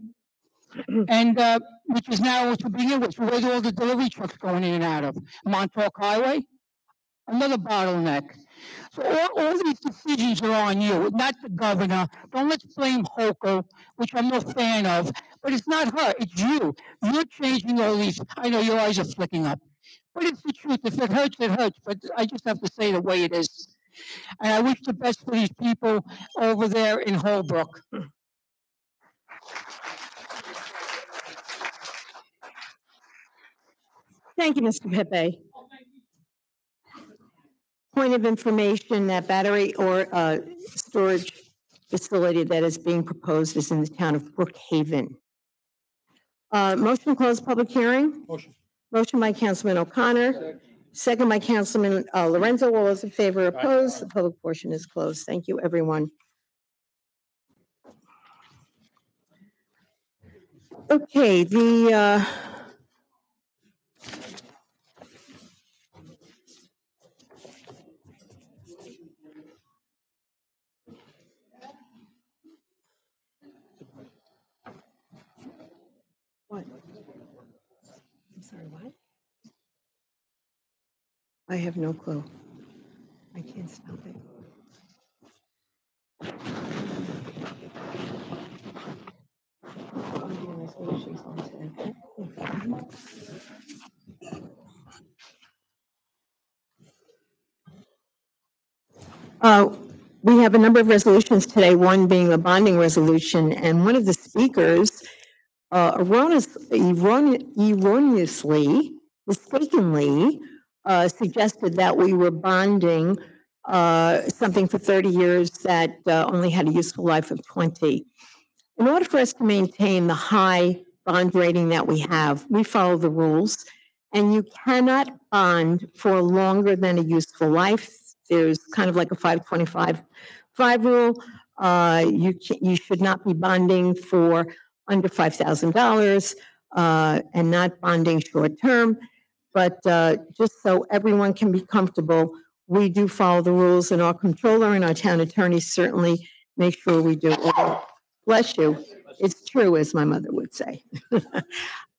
Q: and uh, which is now what to begin with, where all the delivery trucks going in and out of Montauk Highway, another bottleneck. So all, all these decisions are on you, not the governor. Don't let's blame Hochul, which I'm no fan of, but it's not her, it's you. You're changing all these. I know your eyes are flicking up. But it's the truth. If it hurts, it hurts. But I just have to say the way it is. And I wish the best for these people over there in Holbrook.
A: Thank you, Mr. Pepe. Point of information, that battery or uh, storage facility that is being proposed is in the town of Brookhaven. Uh, Motion to close public hearing?
B: Motion.
A: Motion by Councilman O'Connor, second by Councilman uh, Lorenzo. All those in favor opposed? The public portion is closed. Thank you, everyone. Okay, the, uh, What? I'm sorry, what? I have no clue. I can't stop it. Uh, We have a number of resolutions today, one being the bonding resolution, and one of the speakers uh, erroneous- errone- erroneously, mistakenly uh, suggested that we were bonding uh, something for 30 years that uh, only had a useful life of 20. In order for us to maintain the high bond rating that we have, we follow the rules, and you cannot bond for longer than a useful life. There's kind of like a 525 five rule. Uh, You, you should not be bonding for under $5,000 uh, and not bonding short-term. But uh, just so everyone can be comfortable, we do follow the rules, and our controller and our town attorney certainly make sure we do. Bless you. It's true, as my mother would say.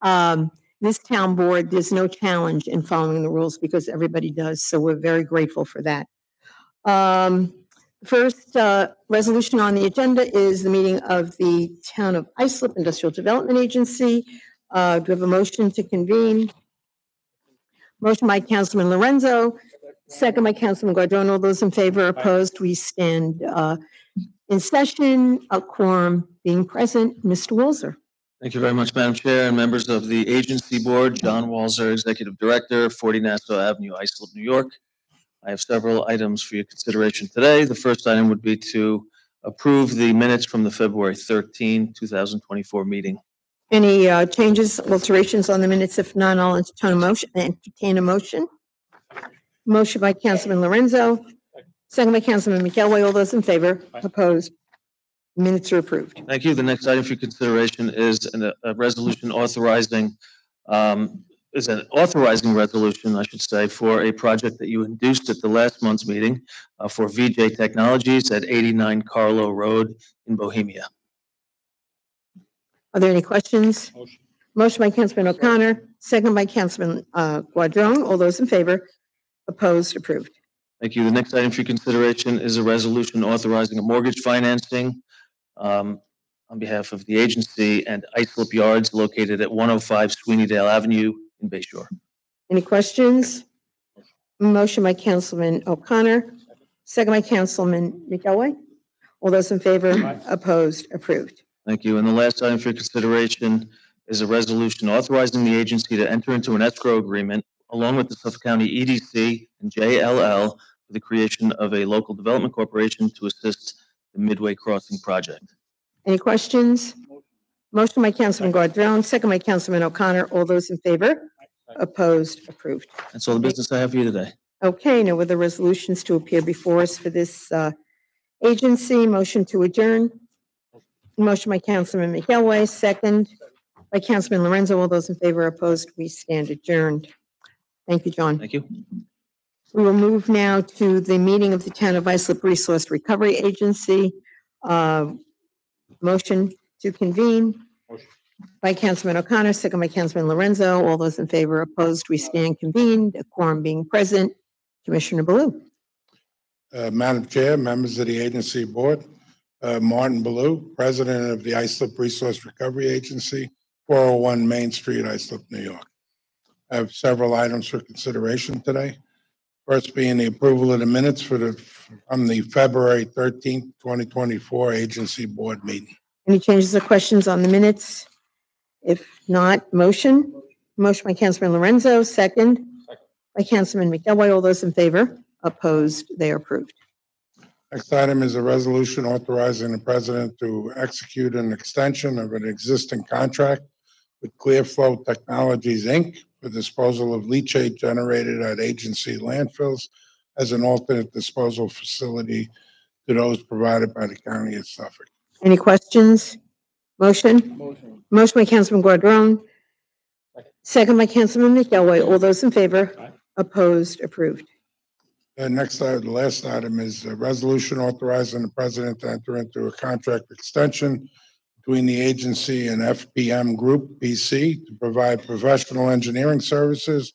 A: Um, This town board, there's no challenge in following the rules because everybody does, so we're very grateful for that. Um, First uh, resolution on the agenda is the meeting of the Town of Islip Industrial Development Agency. Uh, Do we have a motion to convene? Motion by Councilman Lorenzo, second by Councilman Guadron. All those in favor, opposed, we stand uh, in session, a quorum being present. Mr. Walzer.
R: Thank you very much, Madam Chair and members of the agency board. John Walzer, Executive Director, 40 Nassau Avenue, Islip, New York. I have several items for your consideration today. The first item would be to approve the minutes from the February 13, 2024 meeting.
A: Any uh, changes, alterations on the minutes? If none, I'll entertain a motion, entertain a motion. Motion by Councilman Lorenzo, second by Councilman McElroy. All those in favor? Opposed? Minutes are approved.
R: Thank you. The next item for consideration is an- a resolution authorizing, um, is an authorizing resolution, I should say, for a project that you induced at the last month's meeting uh, for VJ Technologies at 89 Carlough Road in Bohemia.
A: Are there any questions? Motion by Councilman O'Connor, second by Councilman uh, Guadron. All those in favor? Opposed? Approved.
R: Thank you. The next item for your consideration is a resolution authorizing a mortgage financing um, on behalf of the agency and Islip Yards located at 105 Sweeneydale Avenue in Bayshore.
A: Any questions? Motion by Councilman O'Connor, second by Councilman McElroy. All those in favor? Opposed? Approved.
R: Thank you. And the last item for consideration is a resolution authorizing the agency to enter into an escrow agreement along with the Suffolk County EDC and JLL for the creation of a local development corporation to assist the Midway Crossing project.
A: Any questions? Motion by Councilman Guadron, second by Councilman O'Connor. All those in favor? Opposed? Approved.
R: That's all the business I have for you today.
A: Okay, no other resolutions to appear before us for this uh, agency. Motion to adjourn. Motion by Councilman McElroy, second by Councilman Lorenzo. All those in favor, opposed, we stand adjourned. Thank you, John.
R: Thank you.
A: We will move now to the meeting of the Town of Islip Resource Recovery Agency. Uh, Motion to convene Motion. by Councilman O'Connor, second by Councilman Lorenzo. All those in favor, opposed, we stand convened, a quorum being present. Commissioner Bellew.
S: Uh, Madam Chair, members of the agency board, uh, Martin Bellew, President of the Islip Resource Recovery Agency, 401 Main Street, Islip, New York. I have several items for consideration today. First being the approval of the minutes for the, from the February 13th, 2024 Agency Board meeting.
A: Any changes or questions on the minutes? If not, motion? Motion by Councilman Lorenzo, second. By Councilman McElroy. All those in favor? Opposed? They are approved.
S: Next item is a resolution authorizing the president to execute an extension of an existing contract with Clearflow Technologies, Inc. for disposal of leachate generated at agency landfills as an alternate disposal facility to those provided by the county of Suffolk.
A: Any questions? Motion?
S: Motion.
A: Motion by Councilman Guadron. Second by Councilman McElroy. All those in favor? Opposed? Approved.
S: The next, item, the last item is a resolution authorizing the president to enter into a contract extension between the agency and FPM Group PC to provide professional engineering services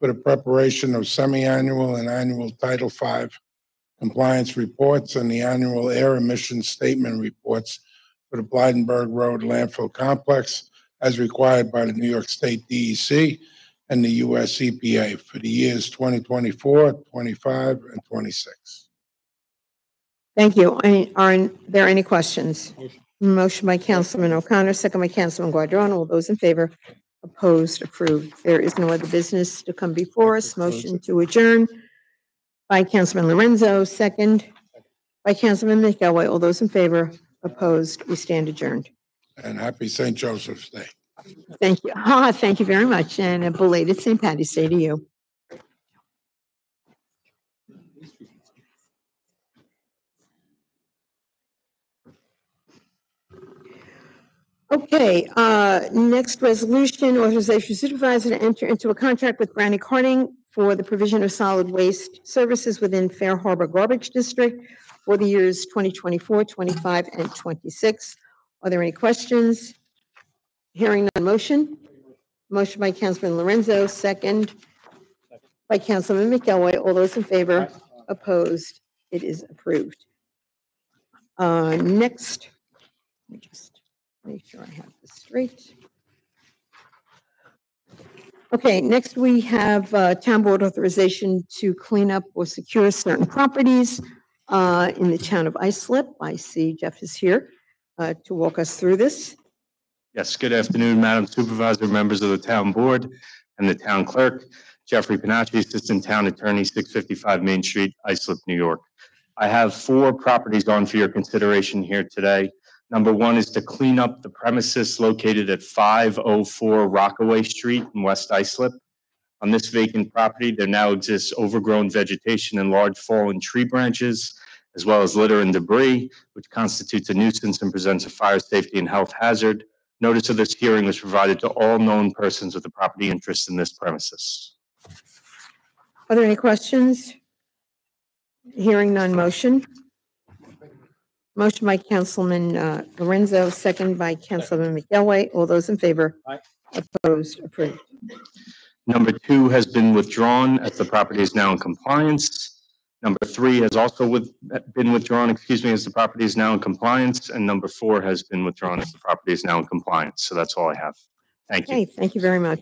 S: for the preparation of semi-annual and annual Title V compliance reports and the annual air emission statement reports for the Blydenburgh Road landfill complex as required by the New York State DEC and the US EPA for the years 2024, 25, and 26.
A: Thank you. Are there any questions? Motion by Councilman O'Connor, second by Councilman Guadron. All those in favor? Opposed? Approved. There is no other business to come before us. Motion to adjourn by Councilman Lorenzo, second by Councilman McElroy. All those in favor? Opposed? We stand adjourned.
S: And happy St. Joseph's Day.
A: Thank you. Ah, thank you very much, and a belated St. Patty's Day to you. Okay, uh, next resolution, authorization supervisor to enter into a contract with Granny Corning for the provision of solid waste services within Fair Harbor Garbage District for the years 2024, 25, and 26. Are there any questions? Hearing none, motion? Motion by Councilman Lorenzo, second by Councilman McElroy. All those in favor? Opposed? It is approved. Uh, Next, let me just make sure I have this straight. Okay, next we have uh, town board authorization to clean up or secure certain properties uh, in the town of Islip. I see Jeff is here uh, to walk us through this.
T: Yes, good afternoon, Madam Supervisor, members of the town board and the town clerk. Jeffrey Panacci, Assistant Town Attorney, 655 Main Street, Islip, New York. I have four properties on for your consideration here today. Number one is to clean up the premises located at 504 Rockaway Street in West Islip. On this vacant property, there now exists overgrown vegetation and large fallen tree branches, as well as litter and debris, which constitutes a nuisance and presents a fire safety and health hazard. Notice of this hearing was provided to all known persons with a property interest in this premises.
A: Are there any questions? Hearing none, motion? Motion by Councilman uh, Lorenzo, second by Councilman McElroy. All those in favor? Opposed? Approved.
T: Number two has been withdrawn as the property is now in compliance. Number three has also with, been withdrawn, excuse me, as the property is now in compliance. And number four has been withdrawn as the property is now in compliance. So that's all I have. Thank you.
A: Okay, thank you very much.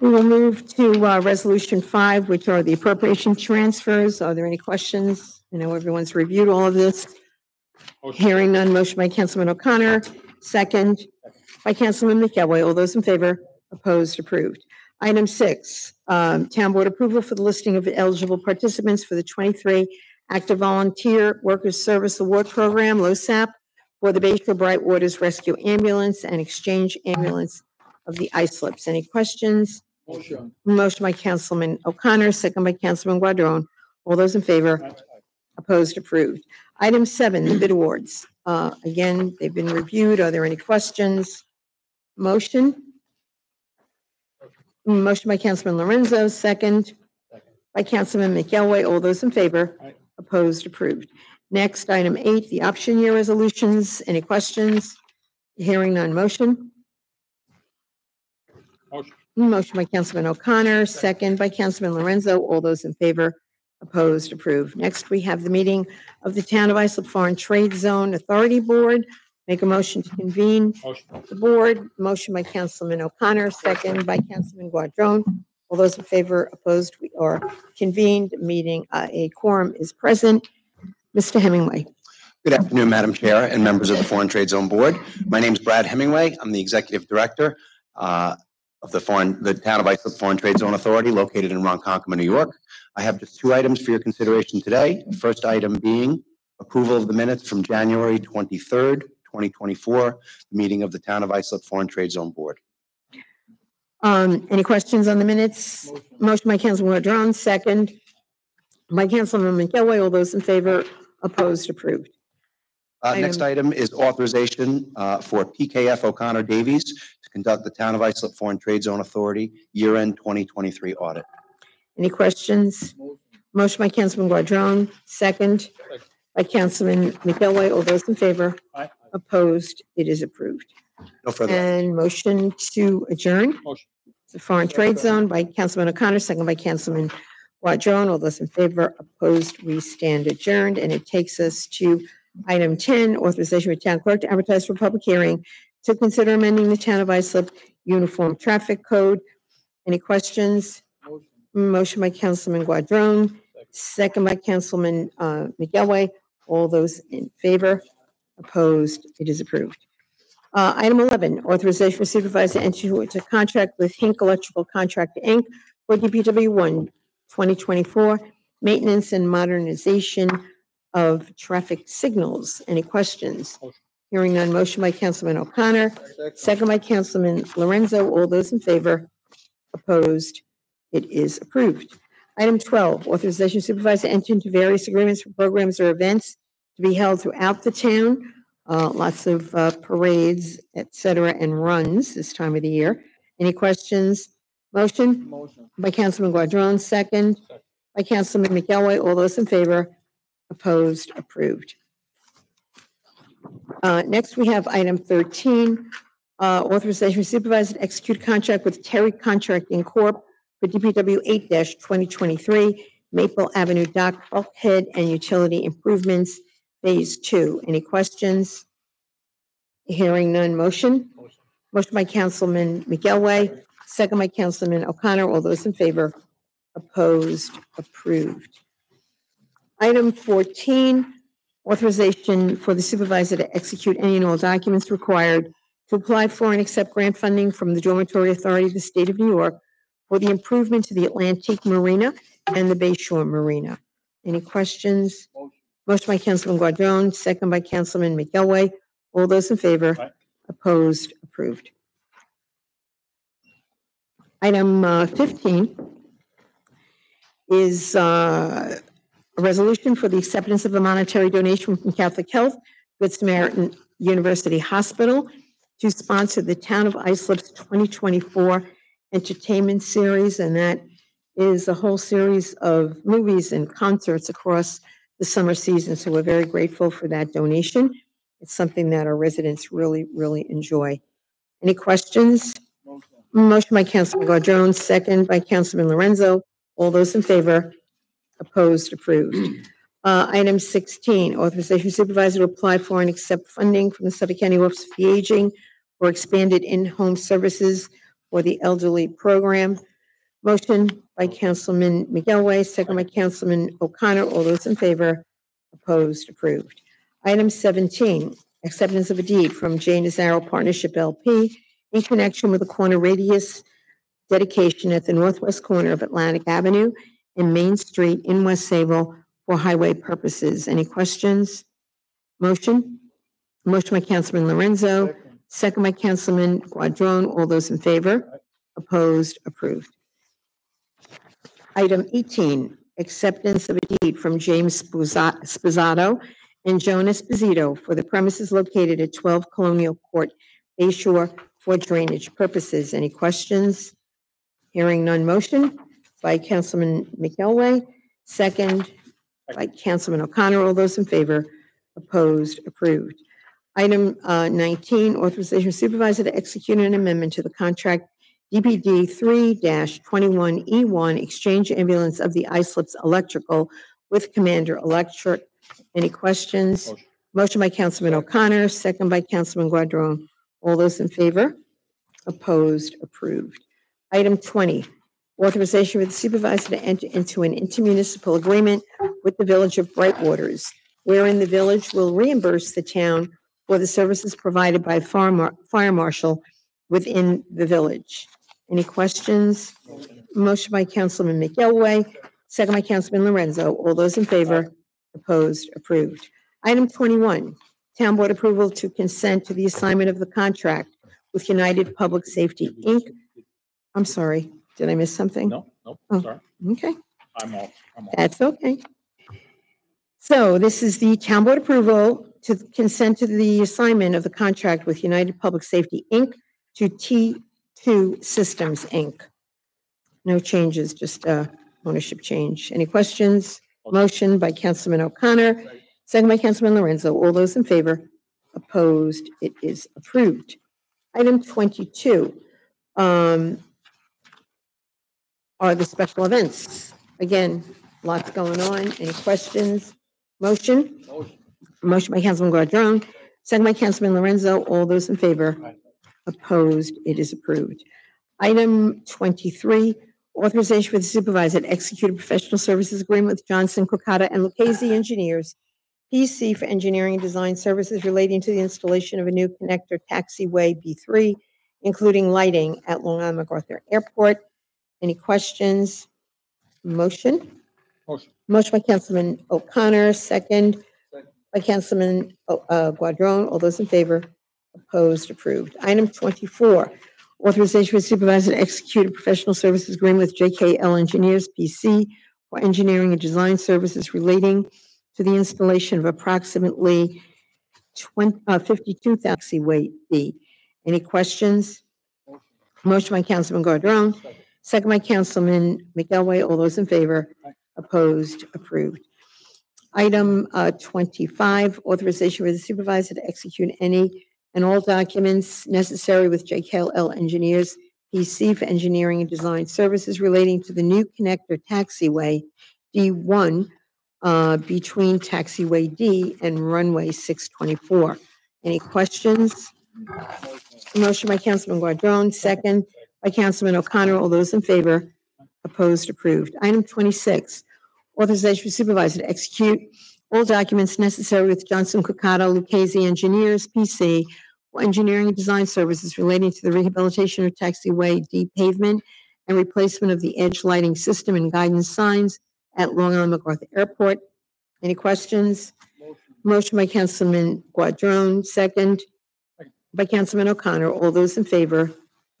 A: We will move to uh, Resolution 5, which are the appropriation transfers. Are there any questions? I know everyone's reviewed all of this. Hearing none, motion by Councilman O'Connor, second by Councilman McElroy. All those in favor? Opposed? Approved. Item six, um, Town Board approval for the listing of eligible participants for the 23 Active Volunteer Workers Service Award Program, LoSAP, for the Bayshore Bright Waters Rescue Ambulance and Exchange Ambulance of the Islips. Any questions?
S: Motion.
A: Motion by Councilman O'Connor, second by Councilman Guadron. All those in favor? Opposed, approved. Item seven, the bid awards. Uh, Again, they've been reviewed. Are there any questions? Motion? Motion by Councilman Lorenzo, second by Councilman McElroy. All those in favor? Opposed, approved. Next, item eight, the option year resolutions. Any questions? Hearing none. Motion?
S: Motion.
A: Motion by Councilman O'Connor, second by Councilman Lorenzo. All those in favor? Opposed, approved. Next, we have the meeting of the Town of Islip Foreign Trade Zone Authority Board. Make a motion to convene the board. Motion by Councilman O'Connor, second by Councilman Guadron. All those in favor, opposed, we are convened. Meeting, uh, a quorum is present. Mr. Hemingway.
U: Good afternoon, Madam Chair and members of the Foreign Trade Zone Board. My name is Brad Hemingway. I'm the Executive Director uh, of the Foreign, the Town of Islip Foreign Trade Zone Authority located in Ronkonkoma, New York. I have just two items for your consideration today. First item being approval of the minutes from January 23rd, 2024, the meeting of the Town of Islip Foreign Trade Zone Board.
A: Um, any questions on the minutes? Motion by Councilman Guadron, second by Councilman McElroy. All those in favor, opposed, approved.
U: Uh, Next item is authorization uh, for PKF O'Connor Davies to conduct the Town of Islip Foreign Trade Zone Authority year-end 2023 audit.
A: Any questions? Motion by Councilman Guadron, second by Councilman McElroy. All those in favor? Opposed? It is approved.
U: No further.
A: And motion to adjourn? Motion. The Foreign Trade Zone by Councilman O'Connor, second by Councilman Guadron. All those in favor? Opposed? We stand adjourned. And it takes us to item 10, authorization for town clerk to advertise for public hearing to consider amending the Town of Islip Uniform Traffic Code. Any questions? Motion by Councilman Guadron, second by Councilman uh, McElroy. All those in favor? Opposed? It is approved. Uh, Item 11, authorization for supervisor to enter into contract with Hink Electrical Contractor, Inc. for DPW 1 2024, maintenance and modernization of traffic signals. Any questions? Hearing none, motion by Councilman O'Connor, second by Councilman Lorenzo. All those in favor? Opposed? It is approved. Item 12, authorization supervisor enter into various agreements for programs or events to be held throughout the town. Uh, Lots of uh, parades, etc., and runs this time of the year. Any questions? Motion? Motion. By Councilman Guadron, second. By Councilman McElroy. All those in favor? Opposed? Approved. Uh, Next, we have item 13, uh, authorization supervisor to execute contract with Terry Contracting Corp. for DPW 8-2023 Maple Avenue Dock Bulkhead and Utility Improvements Phase 2. Any questions? Hearing none. Motion? Motion by Councilman McElroy, second by Councilman O'Connor. All those in favor? Opposed? Approved. Item 14, authorization for the supervisor to execute any and all documents required to apply for and accept grant funding from the Dormitory Authority of the State of New York for the improvement to the Atlantic Marina and the Bay Shore Marina. Any questions? Motion by Councilman Guadron, second by Councilman McElroy. All those in favor? Opposed? Approved. Item uh, 15 is uh, a resolution for the acceptance of a monetary donation from Catholic Health, Good Samaritan University Hospital to sponsor the Town of Islip's 2024 Entertainment Series, and that is a whole series of movies and concerts across the summer season. So we're very grateful for that donation. It's something that our residents really, really enjoy. Any questions? Motion by Councilman Guadron, second by Councilman Lorenzo. All those in favor? Opposed? Approved. Uh, Item 16, authorization supervisor to apply for and accept funding from the Suffolk County Office of the Aging for expanded in-home services for the elderly program. Motion by Councilman McElroy, second by Councilman O'Connor. All those in favor? Opposed? Approved. Item 17, acceptance of a deed from Jane Nazaro Partnership LP in connection with the corner radius dedication at the northwest corner of Atlantic Avenue and Main Street in West Sayville for highway purposes. Any questions? Motion? Motion by Councilman Lorenzo, second by Councilman Guadron. All those in favor? Opposed? Approved. Item 18, acceptance of a deed from James Spuzza- and Jonas Spizito for the premises located at 12 Colonial Court, Bay Shore, for drainage purposes. Any questions? Hearing none. Motion by Councilman McElroy, second by Councilman O'Connor. All those in favor? Opposed? Approved. Item uh, 19, authorization supervisor to execute an amendment to the contract DPD 3-21E1 Exchange Ambulance of the Islips Electrical with Commander Electric. Any questions? Motion by Councilman O'Connor, second by Councilman Guadron. All those in favor? Opposed? Approved. Item 20, authorization for the supervisor to enter into an intermunicipal agreement with the Village of Brightwaters, wherein the village will reimburse the town for the services provided by fire mar- fire marshal within the village. Any questions? Motion by Councilman McElwee, second by Councilman Lorenzo. All those in favor? Opposed? Approved. Item 21, Town Board approval to consent to the assignment of the contract with United Public Safety, Inc. I'm sorry, did I miss something?
B: No, no,
A: Oh.
B: sorry.
A: Okay.
B: I'm off. I'm off.
A: That's okay. So this is the town board approval to consent to the assignment of the contract with United Public Safety, Inc. to T2 Systems, Inc. No changes, just uh, ownership change. Any questions? Motion by Councilman O'Connor, second by Councilman Lorenzo. All those in favor? Opposed? It is approved. Item 22 um, are the special events. Again, lots going on. Any questions? Motion? Motion by Councilman Guadron, second by Councilman Lorenzo. All those in favor? Opposed? It is approved. Item 23, authorization for the supervisor to execute a professional services agreement with Johnson, Cocata, and Lucchese Engineers, PC for engineering and design services relating to the installation of a new connector taxiway B3, including lighting at Long Island MacArthur Airport. Any questions? Motion?
B: Motion.
A: Motion by Councilman O'Connor, second by Councilman uh, Guadron. All those in favor? Opposed? Approved. Item 24, authorization for supervisor to execute a professional services agreement with JKL Engineers, PC, for engineering and design services relating to the installation of approximately 20, uh, 52 taxiway B. Any questions? Motion by Councilman Guadron, second by Councilman McElwee. All those in favor? Opposed? Approved. Item uh, 25, authorization for the supervisor to execute any and all documents necessary with JKL Engineers, PC for engineering and design services relating to the new connector taxiway D1 uh, between taxiway D and runway 624. Any questions? Motion by Councilman Guadron, second by Councilman O'Connor. All those in favor? Opposed? Approved. Item 26, authorization for supervisor to execute all documents necessary with Johnson Cocado Lucchese Engineers, PC, engineering and design services relating to the rehabilitation of taxiway D pavement and replacement of the edge lighting system and guidance signs at Long Island MacArthur Airport. Any questions? Motion by Councilman Guadron, second by Councilman O'Connor. All those in favor?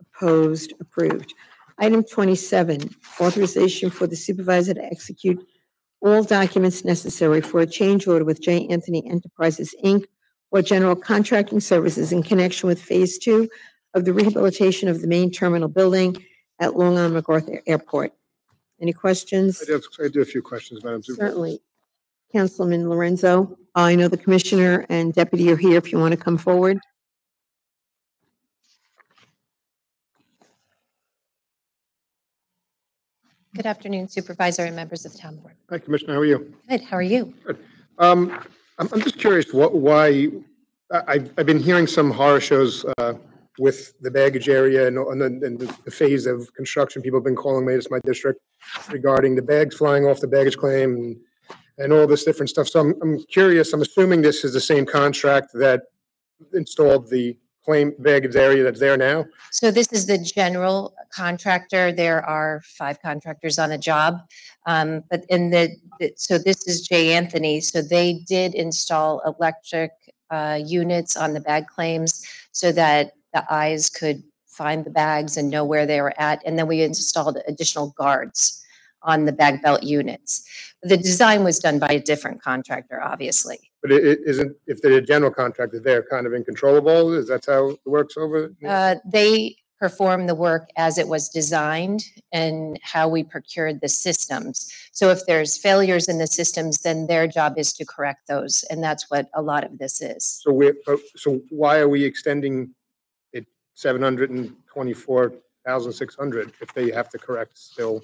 A: Opposed? Approved. Item 27, authorization for the supervisor to execute all documents necessary for a change order with J. Anthony Enterprises, Inc. or general contracting services in connection with Phase Two of the rehabilitation of the main terminal building at Long Island MacArthur Airport. Any questions?
E: I do, I do have a few questions, Madam Supervisor.
A: Certainly. Councilman Lorenzo, I know the commissioner and deputy are here if you want to come forward.
V: Good afternoon Supervisor and members of the town board.
E: Hi, Commissioner, how are you?
V: Good, how are you?
E: Um, I'm, I'm just curious, what, why, I, I've, I've been hearing some horror shows, uh, with the baggage area and, and the, and the phase of construction. People have been calling me, it's my district, regarding the bags flying off the baggage claim and, and all this different stuff. So I'm, I'm curious, I'm assuming this is the same contract that installed the claim baggage area that's there now?
V: So this is the general contractor. There are five contractors on the job. Um, but in the, so this is J. Anthony. So they did install electric uh, units on the bag claims so that the eyes could find the bags and know where they were at. And then we installed additional guards on the bag belt units. The design was done by a different contractor, obviously.
E: But it, it isn't, if they're a general contractor, they're kind of in control of all, is that how it works over?
V: Uh, They perform the work as it was designed and how we procured the systems. So if there's failures in the systems, then their job is to correct those. And that's what a lot of this is.
E: So we're, so why are we extending it seven hundred and twenty-four thousand six hundred if they have to correct still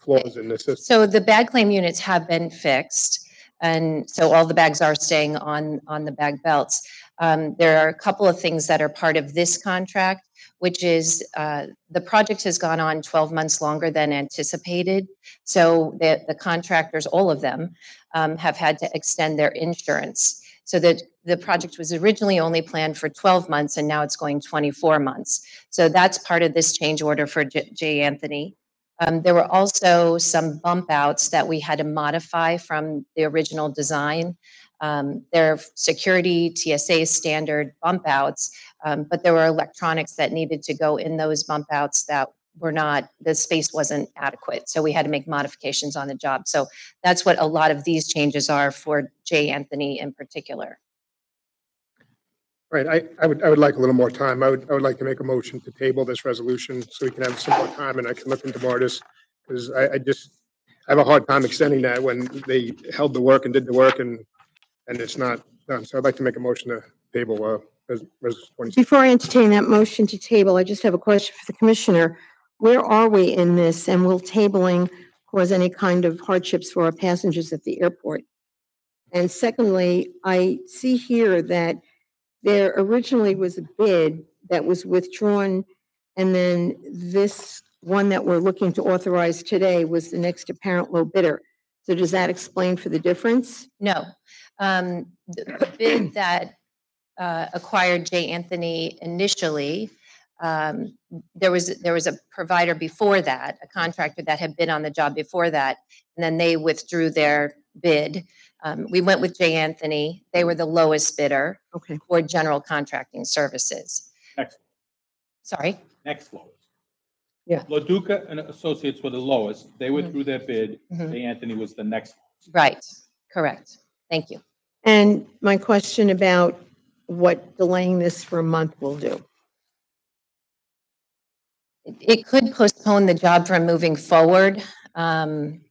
E: flaws in the system?
V: So the bag claim units have been fixed. And so all the bags are staying on, on the bag belts. Um, There are a couple of things that are part of this contract, which is uh, the project has gone on 12 months longer than anticipated. So the, the contractors, all of them, um, have had to extend their insurance. So that the project was originally only planned for 12 months and now it's going 24 months. So that's part of this change order for J. J. Anthony. Um, there were also some bump outs that we had to modify from the original design. Um, they're security TSA standard bump outs, um, but there were electronics that needed to go in those bump outs that were not, the space wasn't adequate. So we had to make modifications on the job. So that's what a lot of these changes are for J. Anthony in particular.
E: Right, I, I would, I would like a little more time. I would, I would like to make a motion to table this resolution so we can have some more time and I can look into more of this. Because I, I just, I have a hard time extending that when they held the work and did the work and, and it's not done. So I'd like to make a motion to table, uh, res.
A: Before I entertain that motion to table, I just have a question for the commissioner. Where are we in this and will tabling cause any kind of hardships for our passengers at the airport? And secondly, I see here that there originally was a bid that was withdrawn, and then this one that we're looking to authorize today was the next apparent low bidder. So does that explain for the difference?
V: No. Um, The the bid that uh, acquired J. Anthony initially, um, there was, there was a provider before that, a contractor that had been on the job before that, and then they withdrew their bid. Um, We went with J. Anthony. They were the lowest bidder
A: Okay.
V: for general contracting services.
B: Next,
V: Sorry?
B: next lowest.
A: Yeah.
B: Loduca and Associates were the lowest. They withdrew their bid.
V: Mhm.
B: J. Anthony was the next.
V: Right, correct. Thank you.
A: And my question about what delaying this for a month will do.
V: It- It could postpone the job from moving forward. Um,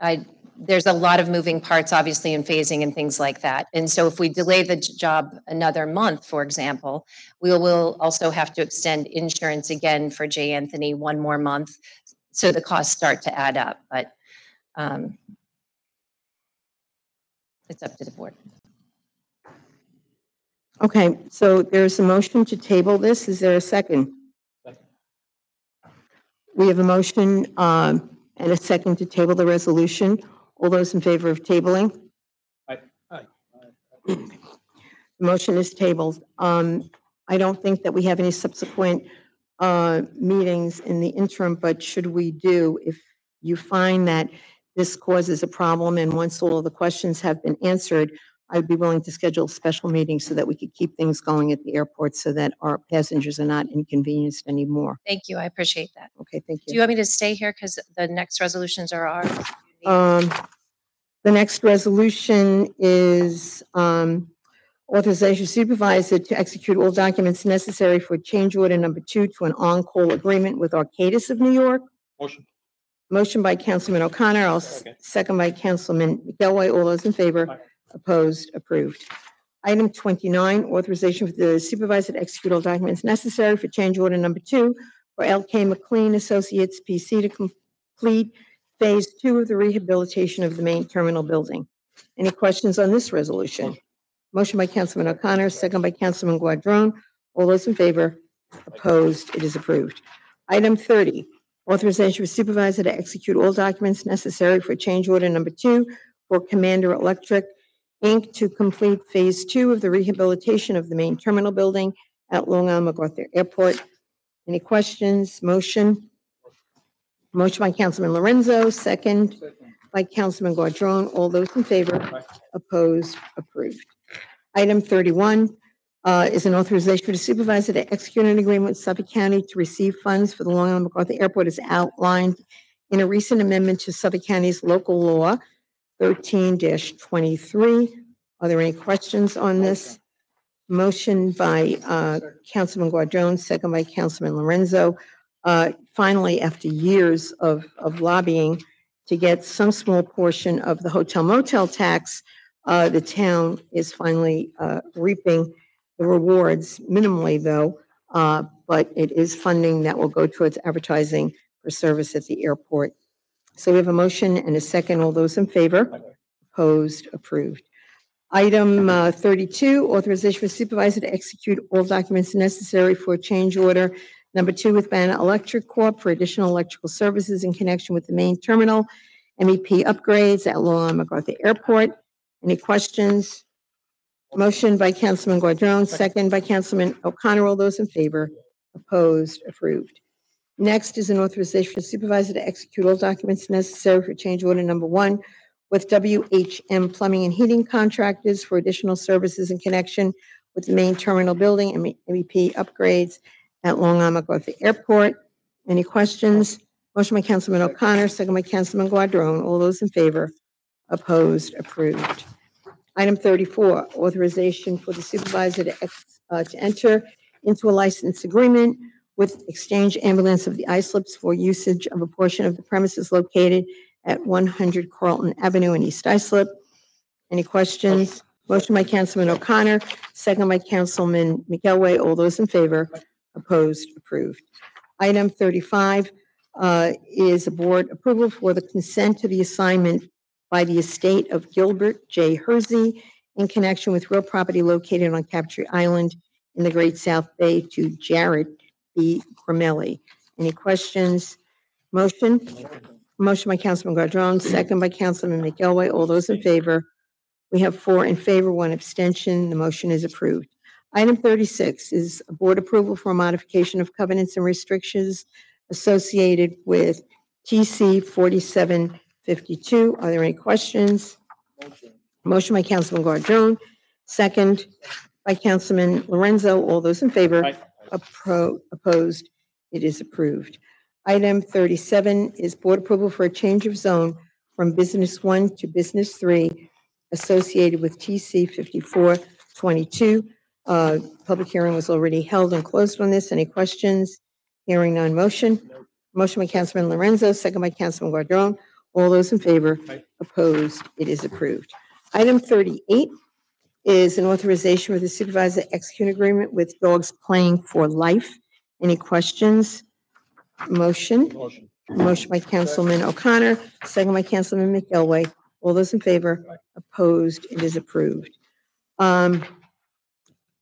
V: I, there's a lot of moving parts, obviously, in phasing and things like that. And so if we delay the job another month, for example, we will also have to extend insurance again for J. Anthony one more month. So the costs start to add up, but um, it's up to the board.
A: Okay, so there's a motion to table this. Is there a second? We have a motion um, and a second to table the resolution. All those in favor of tabling?
B: Aye. Aye.
A: The Motion is tabled. Um, I don't think that we have any subsequent uh, meetings in the interim, but should we do, if you find that this causes a problem and once all of the questions have been answered, I'd be willing to schedule a special meeting so that we could keep things going at the airport so that our passengers are not inconvenienced anymore.
V: Thank you, I appreciate that.
A: Okay, thank you.
V: Do
A: you.
V: you want me to stay here because the next resolutions are ours?
A: Um, The next resolution is um, authorization supervisor to execute all documents necessary for change order number two to an on-call agreement with Arcadis of New York.
B: Motion.
A: Motion by Councilman O'Connor, I'll s-
B: Second.
A: second by Councilman McElroy. All those in favor? Opposed? Approved. Item 29, authorization for the supervisor to execute all documents necessary for change order number two for LK McLean Associates PC to complete Phase Two of the rehabilitation of the main terminal building. Any questions on this resolution? Motion by Councilman O'Connor, second by Councilman Guadron. All those in favor? Opposed? It is approved. Item 30, authorization for supervisor to execute all documents necessary for change order number two for Commander Electric, Inc. to complete Phase Two of the rehabilitation of the main terminal building at Long Island MacArthur Airport. Any questions? Motion? Motion by Councilman Lorenzo, second by Councilman Guadron. All those in favor? Opposed? Approved. Item 31 uh, is an authorization for the supervisor to execute an agreement with Suffolk County to receive funds for the Long Island MacArthur Airport as outlined in a recent amendment to Suffolk County's local law 13-23. Are there any questions on this? Motion by uh, Councilman Guadron, second by Councilman Lorenzo. Uh, Finally, after years of of lobbying to get some small portion of the hotel motel tax, uh, the town is finally uh, reaping the rewards minimally though, uh, but it is funding that will go towards advertising for service at the airport. So we have a motion and a second. All those in favor? Opposed? Approved. Item uh, 32, authorization for supervisor to execute all documents necessary for a change order number two with Banner Electric Corp. for additional electrical services in connection with the main terminal MEP upgrades at Island MacArthur Airport. Any questions? Motion by Councilman Guadron, second by Councilman O'Connor. All those in favor? Opposed? Approved. Next is an authorization for supervisor to execute all documents necessary for change order number one with WHM Plumbing and Heating Contractors for additional services in connection with the main terminal building and MEP upgrades at Long Island MacArthur Airport. Any questions? Motion by Councilman O'Connor, second by Councilman Guadron. All those in favor? Opposed? Approved. Item 34, authorization for the supervisor to ex- uh, to enter into a license agreement with Exchange Ambulance of the Islips for usage of a portion of the premises located at 100 Carlton Avenue in East Islip. Any questions? Motion by Councilman O'Connor, second by Councilman McElwee. All those in favor? Opposed? Approved. Item 35 uh, is a board approval for the consent to the assignment by the estate of Gilbert J. Hersey in connection with real property located on Captree Island in the Great South Bay to Jared B. Gramelli. Any questions? Motion? Motion by Councilman Guadron, second by Councilman McElwee. All those in favor? We have four in favor, one abstention. The motion is approved. Item 36 is a board approval for modification of covenants and restrictions associated with TC 4752. Are there any questions? Motion by Councilman Guadron, second by Councilman Lorenzo. All those in favor? Appro- Opposed? It is approved. Item 37 is board approval for a change of zone from Business 1 to Business 3 associated with TC 5422. Uh, Public hearing was already held and closed on this. Any questions? Hearing none. Motion? Motion by Councilman Lorenzo, second by Councilman Guadron. All those in favor? Opposed? It is approved. Item 38 is an authorization with the supervisor to execute agreement with Dogs Playing for Life. Any questions? Motion? Motion by Councilman O'Connor, second by Councilman McElwee. All those in favor? Opposed? It is approved. Um,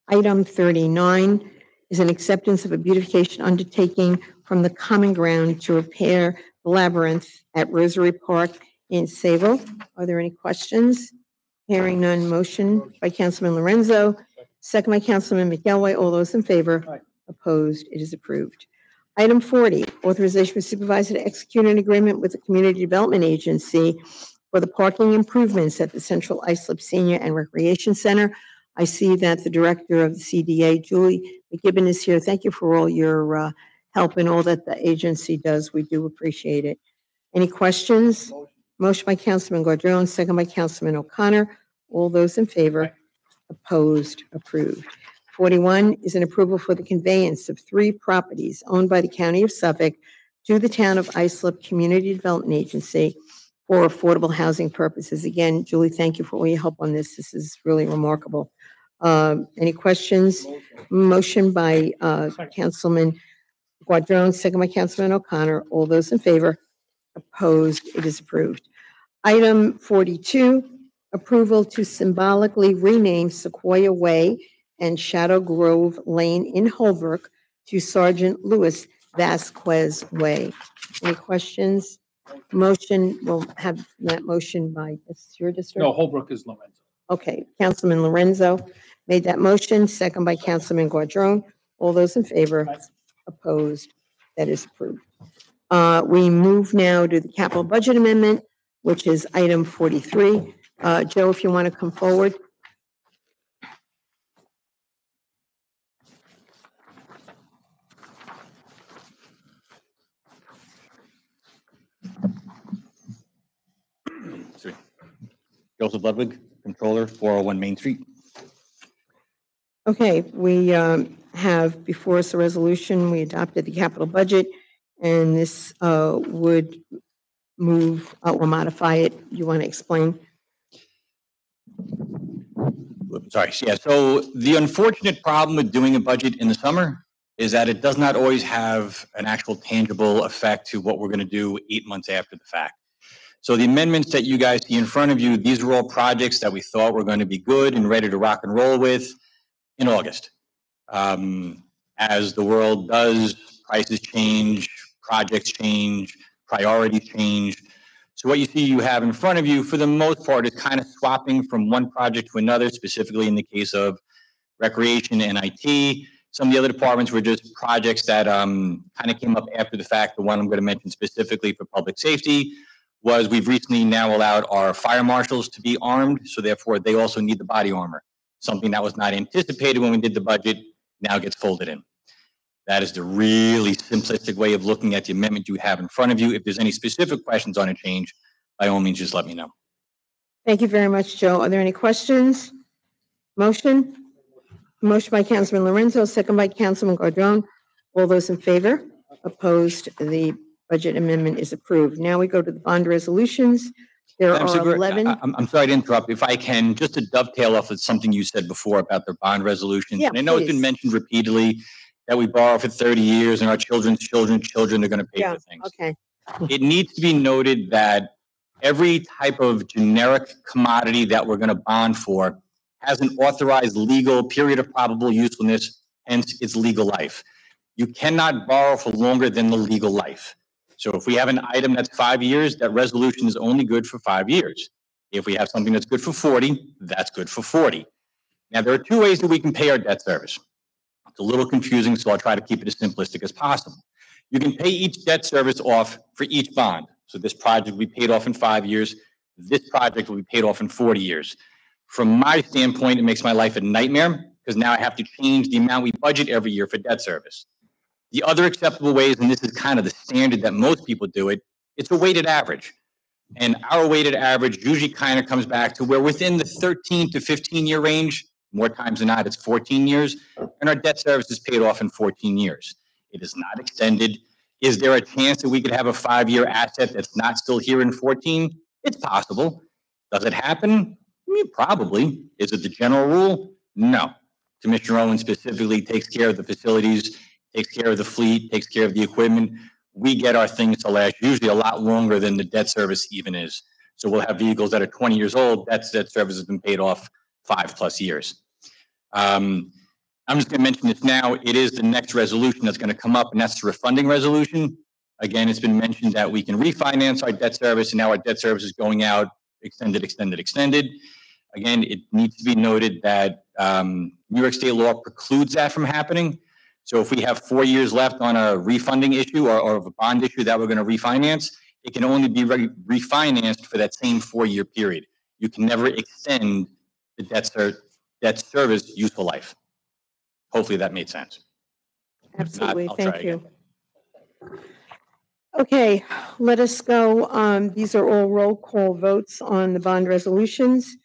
A: Item 39 is an acceptance of a beautification undertaking from the Common Ground to repair the labyrinth at Rosary Park in Sayville. Are there any questions? Hearing none, motion by Councilman Lorenzo, second by Councilman McElwee. All those in favor? Opposed? It is approved. Item 40, authorization for supervisor to execute an agreement with the Community Development Agency for the parking improvements at the Central Islip Senior and Recreation Center. I see that the director of the CDA, Julie McGibbon, is here. Thank you for all your uh, help and all that the agency does. We do appreciate it. Any questions? Motion by Councilman Guadron, second by Councilman O'Connor. All those in favor? Opposed? Approved. 41 is an approval for the conveyance of three properties owned by the County of Suffolk to the Town of Islip Community Development Agency for affordable housing purposes. Again, Julie, thank you for all your help on this. This is really remarkable. Um, Any questions? Motion by uh, Councilman Guadron, second by Councilman O'Connor. All those in favor? Opposed? It is approved. Item 42, approval to symbolically rename Sequoia Way and Shadow Grove Lane in Holbrook to Sergeant Louis Vasquez Way. Any questions? Motion, we'll have that motion by, it's your district?
B: No, Holbrook is Lorenzo.
A: Okay, Councilman Lorenzo made that motion, second by Councilman Guadron. All those in favor? Opposed? That is approved. Uh, We move now to the capital budget amendment, which is item 43. Uh, Joe, if you want to come forward.
T: Joseph Ludwig, Controller, 401 Main Street.
A: Okay, we um, have before us a resolution, we adopted the capital budget, and this uh, would move, uh, or modify it. You want to explain?
T: Sorry, yeah, so the unfortunate problem with doing a budget in the summer is that it does not always have an actual tangible effect to what we're going to do eight months after the fact. So the amendments that you guys see in front of you, these are all projects that we thought were going to be good and ready to rock and roll with in August. Um, As the world does, prices change, projects change, priorities change. So what you see you have in front of you, for the most part, is kind of swapping from one project to another, specifically in the case of recreation and IT. Some of the other departments were just projects that um, kind of came up after the fact. The one I'm going to mention specifically for public safety was we've recently now allowed our fire marshals to be armed, so therefore they also need the body armor. Something that was not anticipated when we did the budget now gets folded in. That is the really simplistic way of looking at the amendment you have in front of you. If there's any specific questions on a change, by all means, just let me know.
A: Thank you very much, Joe. Are there any questions? Motion? Motion by Councilman Lorenzo, second by Councilman Guadron. All those in favor? Opposed? The budget amendment is approved. Now we go to the bond resolutions. There
T: Madam
A: are
T: Secretary,
A: 11.
T: I- I'm, I'm sorry to interrupt. If I can, just to dovetail off of something you said before about the bond resolutions.
A: Yeah,
T: And I know it's been
A: please.
T: mentioned repeatedly that we borrow for 30 years and our children's children's children are going to pay
A: Yeah,
T: for things.
A: okay.
T: It needs to be noted that every type of generic commodity that we're going to bond for has an authorized legal period of probable usefulness, hence its legal life. You cannot borrow for longer than the legal life. So if we have an item that's five years, that resolution is only good for five years. If we have something that's good for 40, that's good for 40. Now, there are two ways that we can pay our debt service. It's a little confusing, so I'll try to keep it as simplistic as possible. You can pay each debt service off for each bond. So this project will be paid off in five years. This project will be paid off in 40 years. From my standpoint, it makes my life a nightmare because now I have to change the amount we budget every year for debt service. The other acceptable ways, and this is kind of the standard that most people do it, it's a weighted average. And our weighted average usually kind of comes back to where within the 13 to 15 year range, more times than not, it's 14 years, and our debt service is paid off in 14 years. It is not extended. Is there a chance that we could have a five year asset that's not still here in 14? It's possible. Does it happen? I mean, probably. Is it the general rule? No. Commissioner Owen specifically takes care of the facilities, takes care of the fleet, takes care of the equipment. We get our things to last usually a lot longer than the debt service even is. So we'll have vehicles that are 20 years old, That's that debt service has been paid off five plus years. Um, I'm just going to mention this now. It is the next resolution that's going to come up, and that's the refunding resolution. Again, it's been mentioned that we can refinance our debt service, and now our debt service is going out extended, extended, extended. Again, it needs to be noted that um, New York State law precludes that from happening. So if we have four years left on a refunding issue or, or a bond issue that we're going to refinance, it can only be re- refinanced for that same four-year period. You can never extend the debt ser- debt service useful life. Hopefully that made sense. If not,
A: Absolutely,
T: I'll try
A: thank you. Okay, let us go. Um, These are all roll call votes on the bond resolutions,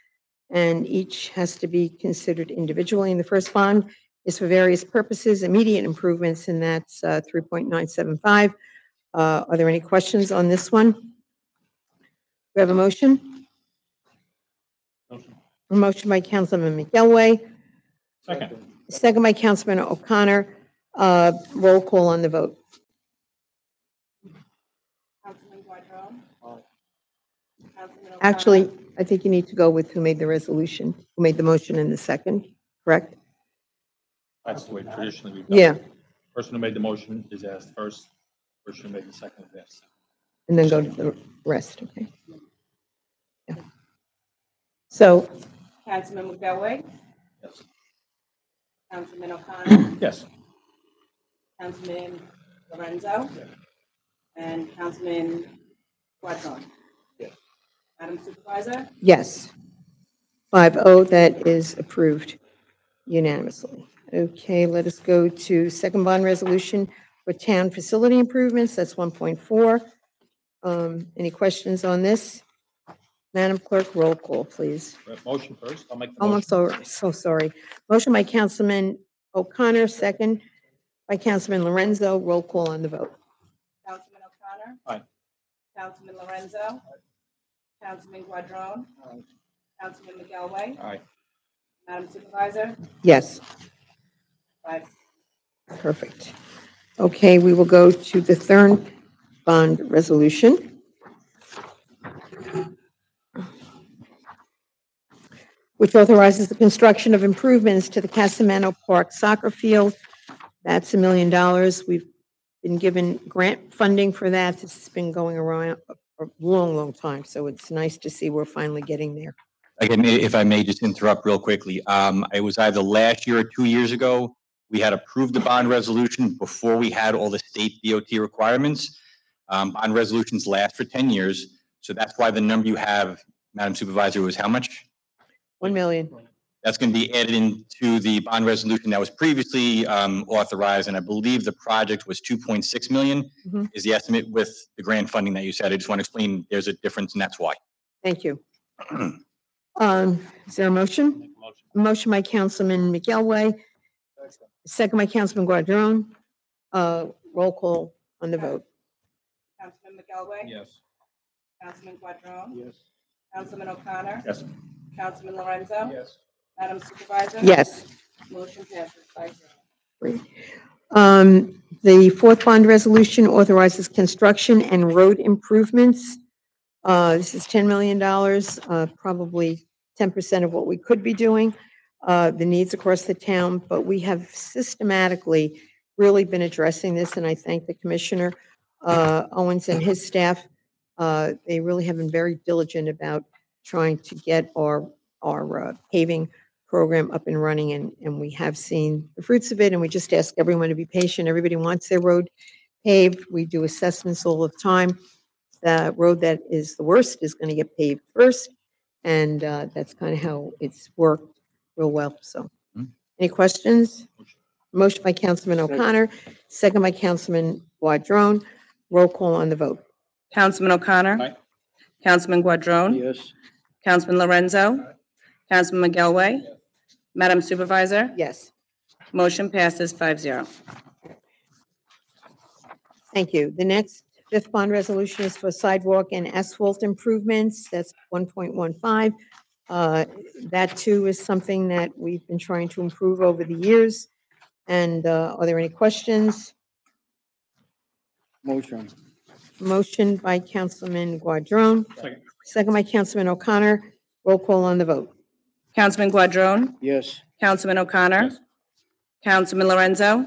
A: and each has to be considered individually. In the first bond is for various purposes, immediate improvements, and that's uh, 3.975. Uh, Are there any questions on this one? We have a motion? A motion by Councilman McElwee,
B: Second.
A: second by Councilman O'Connor. Uh, Roll call on the vote.
H: Councilman Quadro. Councilman
A: Actually, I think you need to go with who made the resolution, who made the motion in the second, correct?
B: That's the way traditionally we've done
A: Yeah.
B: Person who made the motion is asked first, person who made the second is asked.
A: and then go to the rest, okay? Yeah. So,
H: Councilman McElwee. Councilman O'Connor.
B: Yes.
H: Councilman Lorenzo. And Councilman Guadron. Yes. Madam Supervisor?
A: yes. 5-0, that is approved unanimously. Okay, let us go to second bond resolution for town facility improvements, that's 1.4. Um, Any questions on this? Madam Clerk, roll call, please.
B: Motion first, I'll make the
A: Oh, I'm
B: motion.
A: so, so sorry. Motion by Councilman O'Connor, second by Councilman Lorenzo. Roll call on the vote.
H: Councilman O'Connor.
B: Aye.
H: Councilman Lorenzo. Councilman Guadron. Councilman McElwee.
B: Aye.
H: Madam Supervisor?
A: Yes,
H: Five.
A: perfect. Okay, we will go to the third bond resolution. which authorizes the construction of improvements to the Casamano Park soccer field. That's a million dollars. We've been given grant funding for that. This has been going around a a long, long time, so it's nice to see we're finally getting there.
T: Again, if I may just interrupt real quickly, um, it was either last year or two years ago, we had approved the bond resolution before we had all the state DOT requirements. Um, bond resolutions last for ten years, so that's why the number you have, Madam Supervisor, was how much?
A: One million.
T: That's going to be added into the bond resolution that was previously, um, authorized, and I believe the project was two point six million
A: Mhm.
T: is the estimate with the grant funding that you said. I just want to explain, there's a difference, and that's why.
A: Thank you. Um, is there a motion? Motion by Councilman McElwee, second by Councilman Guadron. Uh, roll call on the vote.
H: Councilman McElwee?
T: Yes.
H: Councilman Guadron?
T: Yes.
H: Councilman O'Connor?
T: Yes.
H: Councilman Lorenzo?
T: Yes.
H: Madam Supervisor?
A: Yes.
H: Motion passes five zero.
A: Great. Um, the fourth bond resolution authorizes construction and road improvements. Uh, this is ten million dollars, uh, probably ten percent of what we could be doing. Uh, the needs across the town, but we have systematically really been addressing this, and I thank the Commissioner, uh, Owens and his staff. Uh, they really have been very diligent about trying to get our, our uh, paving program up and running, and, and we have seen the fruits of it, and we just ask everyone to be patient. Everybody wants their road paved. We do assessments all the time. The road that is the worst is going to get paved first, and uh, that's kind of how it's worked real well, so. Mm-hmm. Any questions? Motion by Councilman O'Connor, second by Councilman Guadron. Roll call on the vote.
H: Councilman O'Connor? Councilman Guadron.
K: Yes.
H: Councilman Lorenzo? Councilman McElwee? Madam Supervisor?
A: Yes.
H: Motion passes five zero.
A: Thank you. The next fifth bond resolution is for sidewalk and asphalt improvements. That's 1.15. Uh, That too is something that we've been trying to improve over the years. And uh, are there any questions?
K: Motion.
A: Motion by Councilman Guadron. second by Councilman O'Connor. Roll call on the vote.
H: Councilman Guadron?
K: Yes.
H: Councilman O'Connor? Councilman Lorenzo?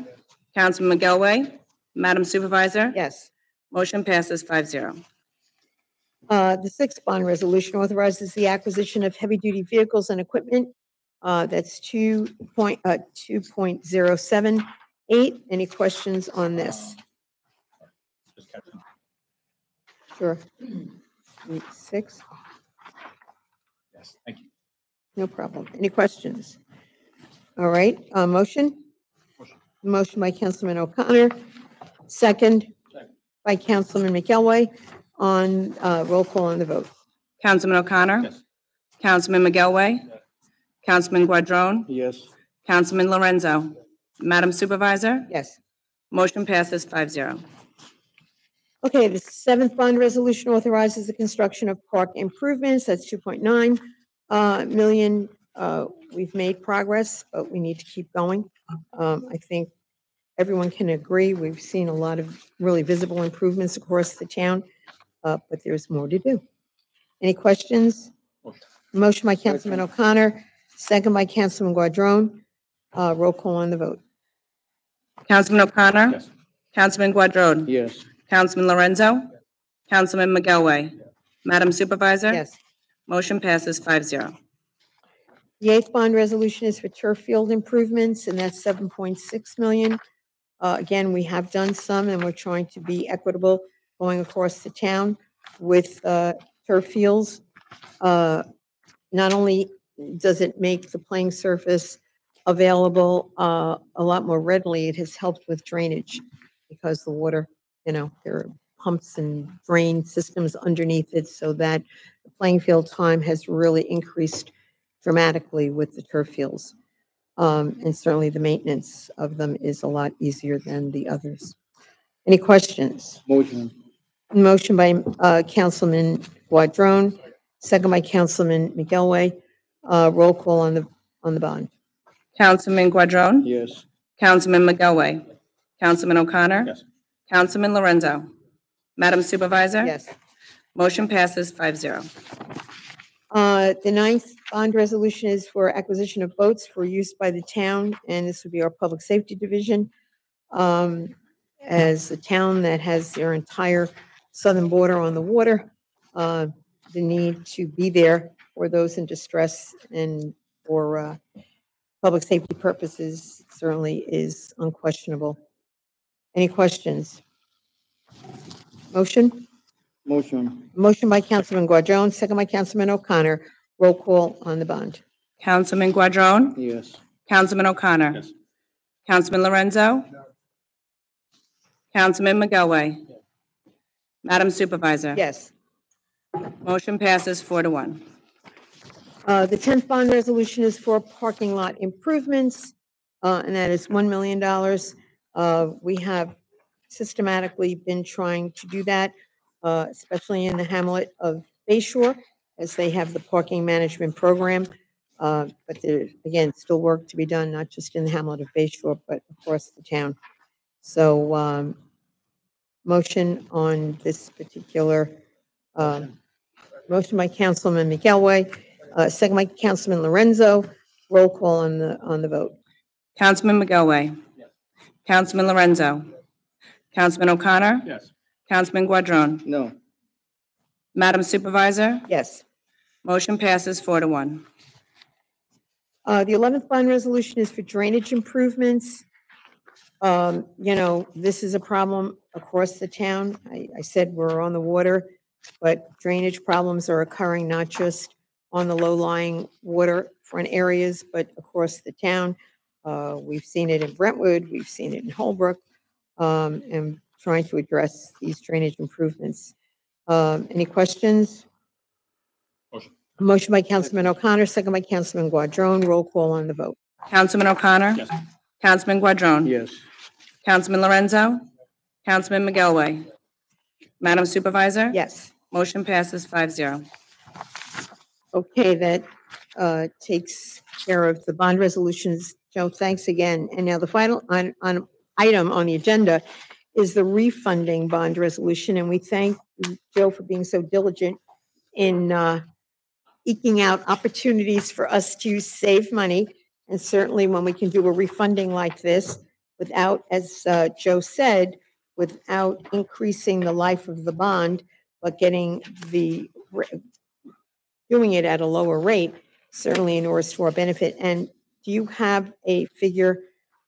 H: Councilman McElwee? Madam Supervisor?
A: Yes.
H: Motion passes five zero.
A: Uh, The sixth bond resolution authorizes the acquisition of heavy-duty vehicles and equipment. Uh, That's two point, uh, 2.078. Any questions on this? Sure. Eight, Six,
B: Yes, thank you.
A: no problem. Any questions? All right, uh, motion? Motion by Councilman O'Connor, second by Councilman McElwee on, uh, roll call on the vote.
H: Councilman O'Connor? Councilman McElwee? Councilman Guadron?
K: Yes.
H: Councilman Lorenzo? Madam Supervisor?
A: Yes.
H: Motion passes five zero.
A: Okay, the seventh bond resolution authorizes the construction of park improvements. That's 2.9 uh, million. Uh, We've made progress, but we need to keep going. Um, I think everyone can agree, we've seen a lot of really visible improvements across the town, uh, but there's more to do. Any questions? Motion by Councilman O'Connor, second by Councilman Guadron. Uh, Roll call on the vote.
H: Councilman O'Connor? Yes. Councilman Guadron?
K: Yes.
H: Councilman Lorenzo? Councilman McElwee? Madam Supervisor?
A: Yes.
H: Motion passes 5-0.
A: The eighth bond resolution is for turf field improvements, and that's seven point six million. Uh, again, we have done some, and we're trying to be equitable going across the town with, uh, turf fields. Uh, not only does it make the playing surface available, uh, a lot more readily, it has helped with drainage because the water, you know, there are pumps and drain systems underneath it, so that the playing field time has really increased dramatically with the turf fields. Um, and certainly the maintenance of them is a lot easier than the others. Any questions?
K: Motion.
A: Motion by, uh, Councilman Guadron, second by Councilman McElwee. Uh, roll call on the, on the bond.
H: Councilman Guadron,
K: Yes.
H: Councilman McElwee? Councilman O'Connor? Yes. Councilman Lorenzo? Madam Supervisor?
A: Yes.
H: Motion passes five zero.
A: Uh, The ninth bond resolution is for acquisition of boats for use by the town, and this would be our Public Safety Division. Um, As a town that has their entire southern border on the water, uh, the need to be there for those in distress and for uh, public safety purposes certainly is unquestionable. Any questions? Motion?
D: Motion.
A: Motion by Councilman Guadron, second by Councilman O'Connor. Roll call on the bond.
H: Councilman Guadron?
D: Yes.
H: Councilman O'Connor? Yes. Councilman Lorenzo? No. Councilman McElwee? Madam Supervisor?
A: Yes.
H: Motion passes four to one.
A: Uh, The 10th bond resolution is for parking lot improvements, uh, and that is $1 million. Uh, We have systematically been trying to do that, uh, especially in the hamlet of Bay Shore, as they have the parking management program. Uh, But there, again, still work to be done, not just in the hamlet of Bay Shore, but across the town. So um, motion on this particular, um, motion by Councilman McElwee, uh, second by Councilman Lorenzo. Roll call on the, on the vote.
H: Councilman McElwee? Councilman Lorenzo? Councilman O'Connor?
D: Yes.
H: Councilman Guadron?
D: No.
H: Madam Supervisor?
A: Yes.
H: Motion passes four to one.
A: Uh, The 11th bond resolution is for drainage improvements. Um, You know, this is a problem across the town. I, I said we're on the water, but drainage problems are occurring not just on the low-lying waterfront areas, but across the town. Uh, We've seen it in Brentwood, we've seen it in Holbrook, um, and trying to address these drainage improvements. Um, Any questions? Motion by Councilman O'Connor, second by Councilman Guadron. Roll call on the vote.
H: Councilman O'Connor?
B: Yes.
H: Councilman Guadron?
D: Yes.
H: Councilman Lorenzo? Councilman McElwee? Madam Supervisor?
A: Yes.
H: Motion passes five zero.
A: Okay, that uh, takes care of the bond resolutions. Joe, thanks again. And now the final on, on item on the agenda is the refunding bond resolution, and we thank Joe for being so diligent in uh, eking out opportunities for us to save money. And certainly when we can do a refunding like this without, as uh, Joe said, without increasing the life of the bond, but getting the, doing it at a lower rate, certainly in order to our benefit. And do you have a figure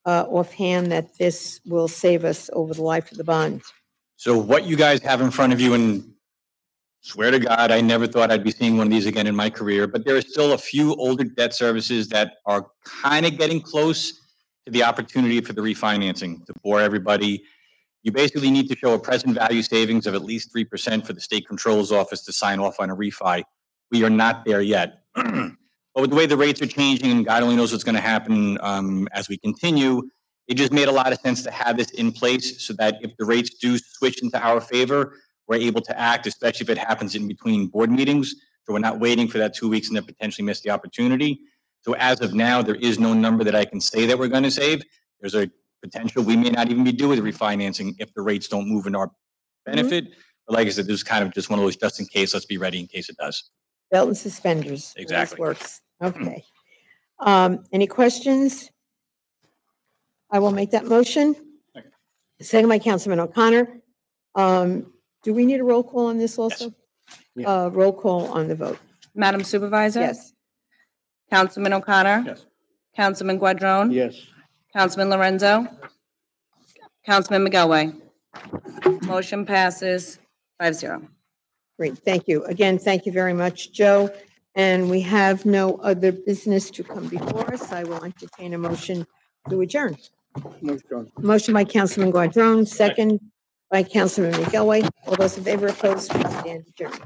A: uh, offhand that this will save us over the life of the bond?
T: So what you guys have in front of you, and swear to God, I never thought I'd be seeing one of these again in my career, but there are still a few older debt services that are kind of getting close to the opportunity for the refinancing. To bore everybody, you basically need to show a present value savings of at least 3% for the state controller's office to sign off on a refi. We are not there yet. But with the way the rates are changing, and God only knows what's going to happen um, as we continue, it just made a lot of sense to have this in place so that if the rates do switch into our favor, we're able to act, especially if it happens in between board meetings. So we're not waiting for that two weeks and then potentially miss the opportunity. So as of now, there is no number that I can say that we're going to save. There's a potential we may not even be doing the refinancing if the rates don't move in our benefit. But like I said, this is kind of just one of those just in case, let's be ready in case it does.
A: Belt and suspenders. always
T: Exactly.
A: Works. Okay. Um, Any questions? I will make that motion. Second by Councilman O'Connor. Um, Do we need a roll call on this also? Uh, Roll call on the vote.
H: Madam Supervisor?
A: Yes.
H: Councilman O'Connor?
B: Yes.
H: Councilman Guadron?
D: Yes.
H: Councilman Lorenzo? Councilman McElwee? Motion passes five zero.
A: Great, thank you. Again, thank you very much, Joe. And we have no other business to come before us. I will entertain a motion to adjourn.
D: Motion.
A: Motion by Councilman Guadron, second by Councilman McElwee. All those in favor, opposed, we stand adjourned.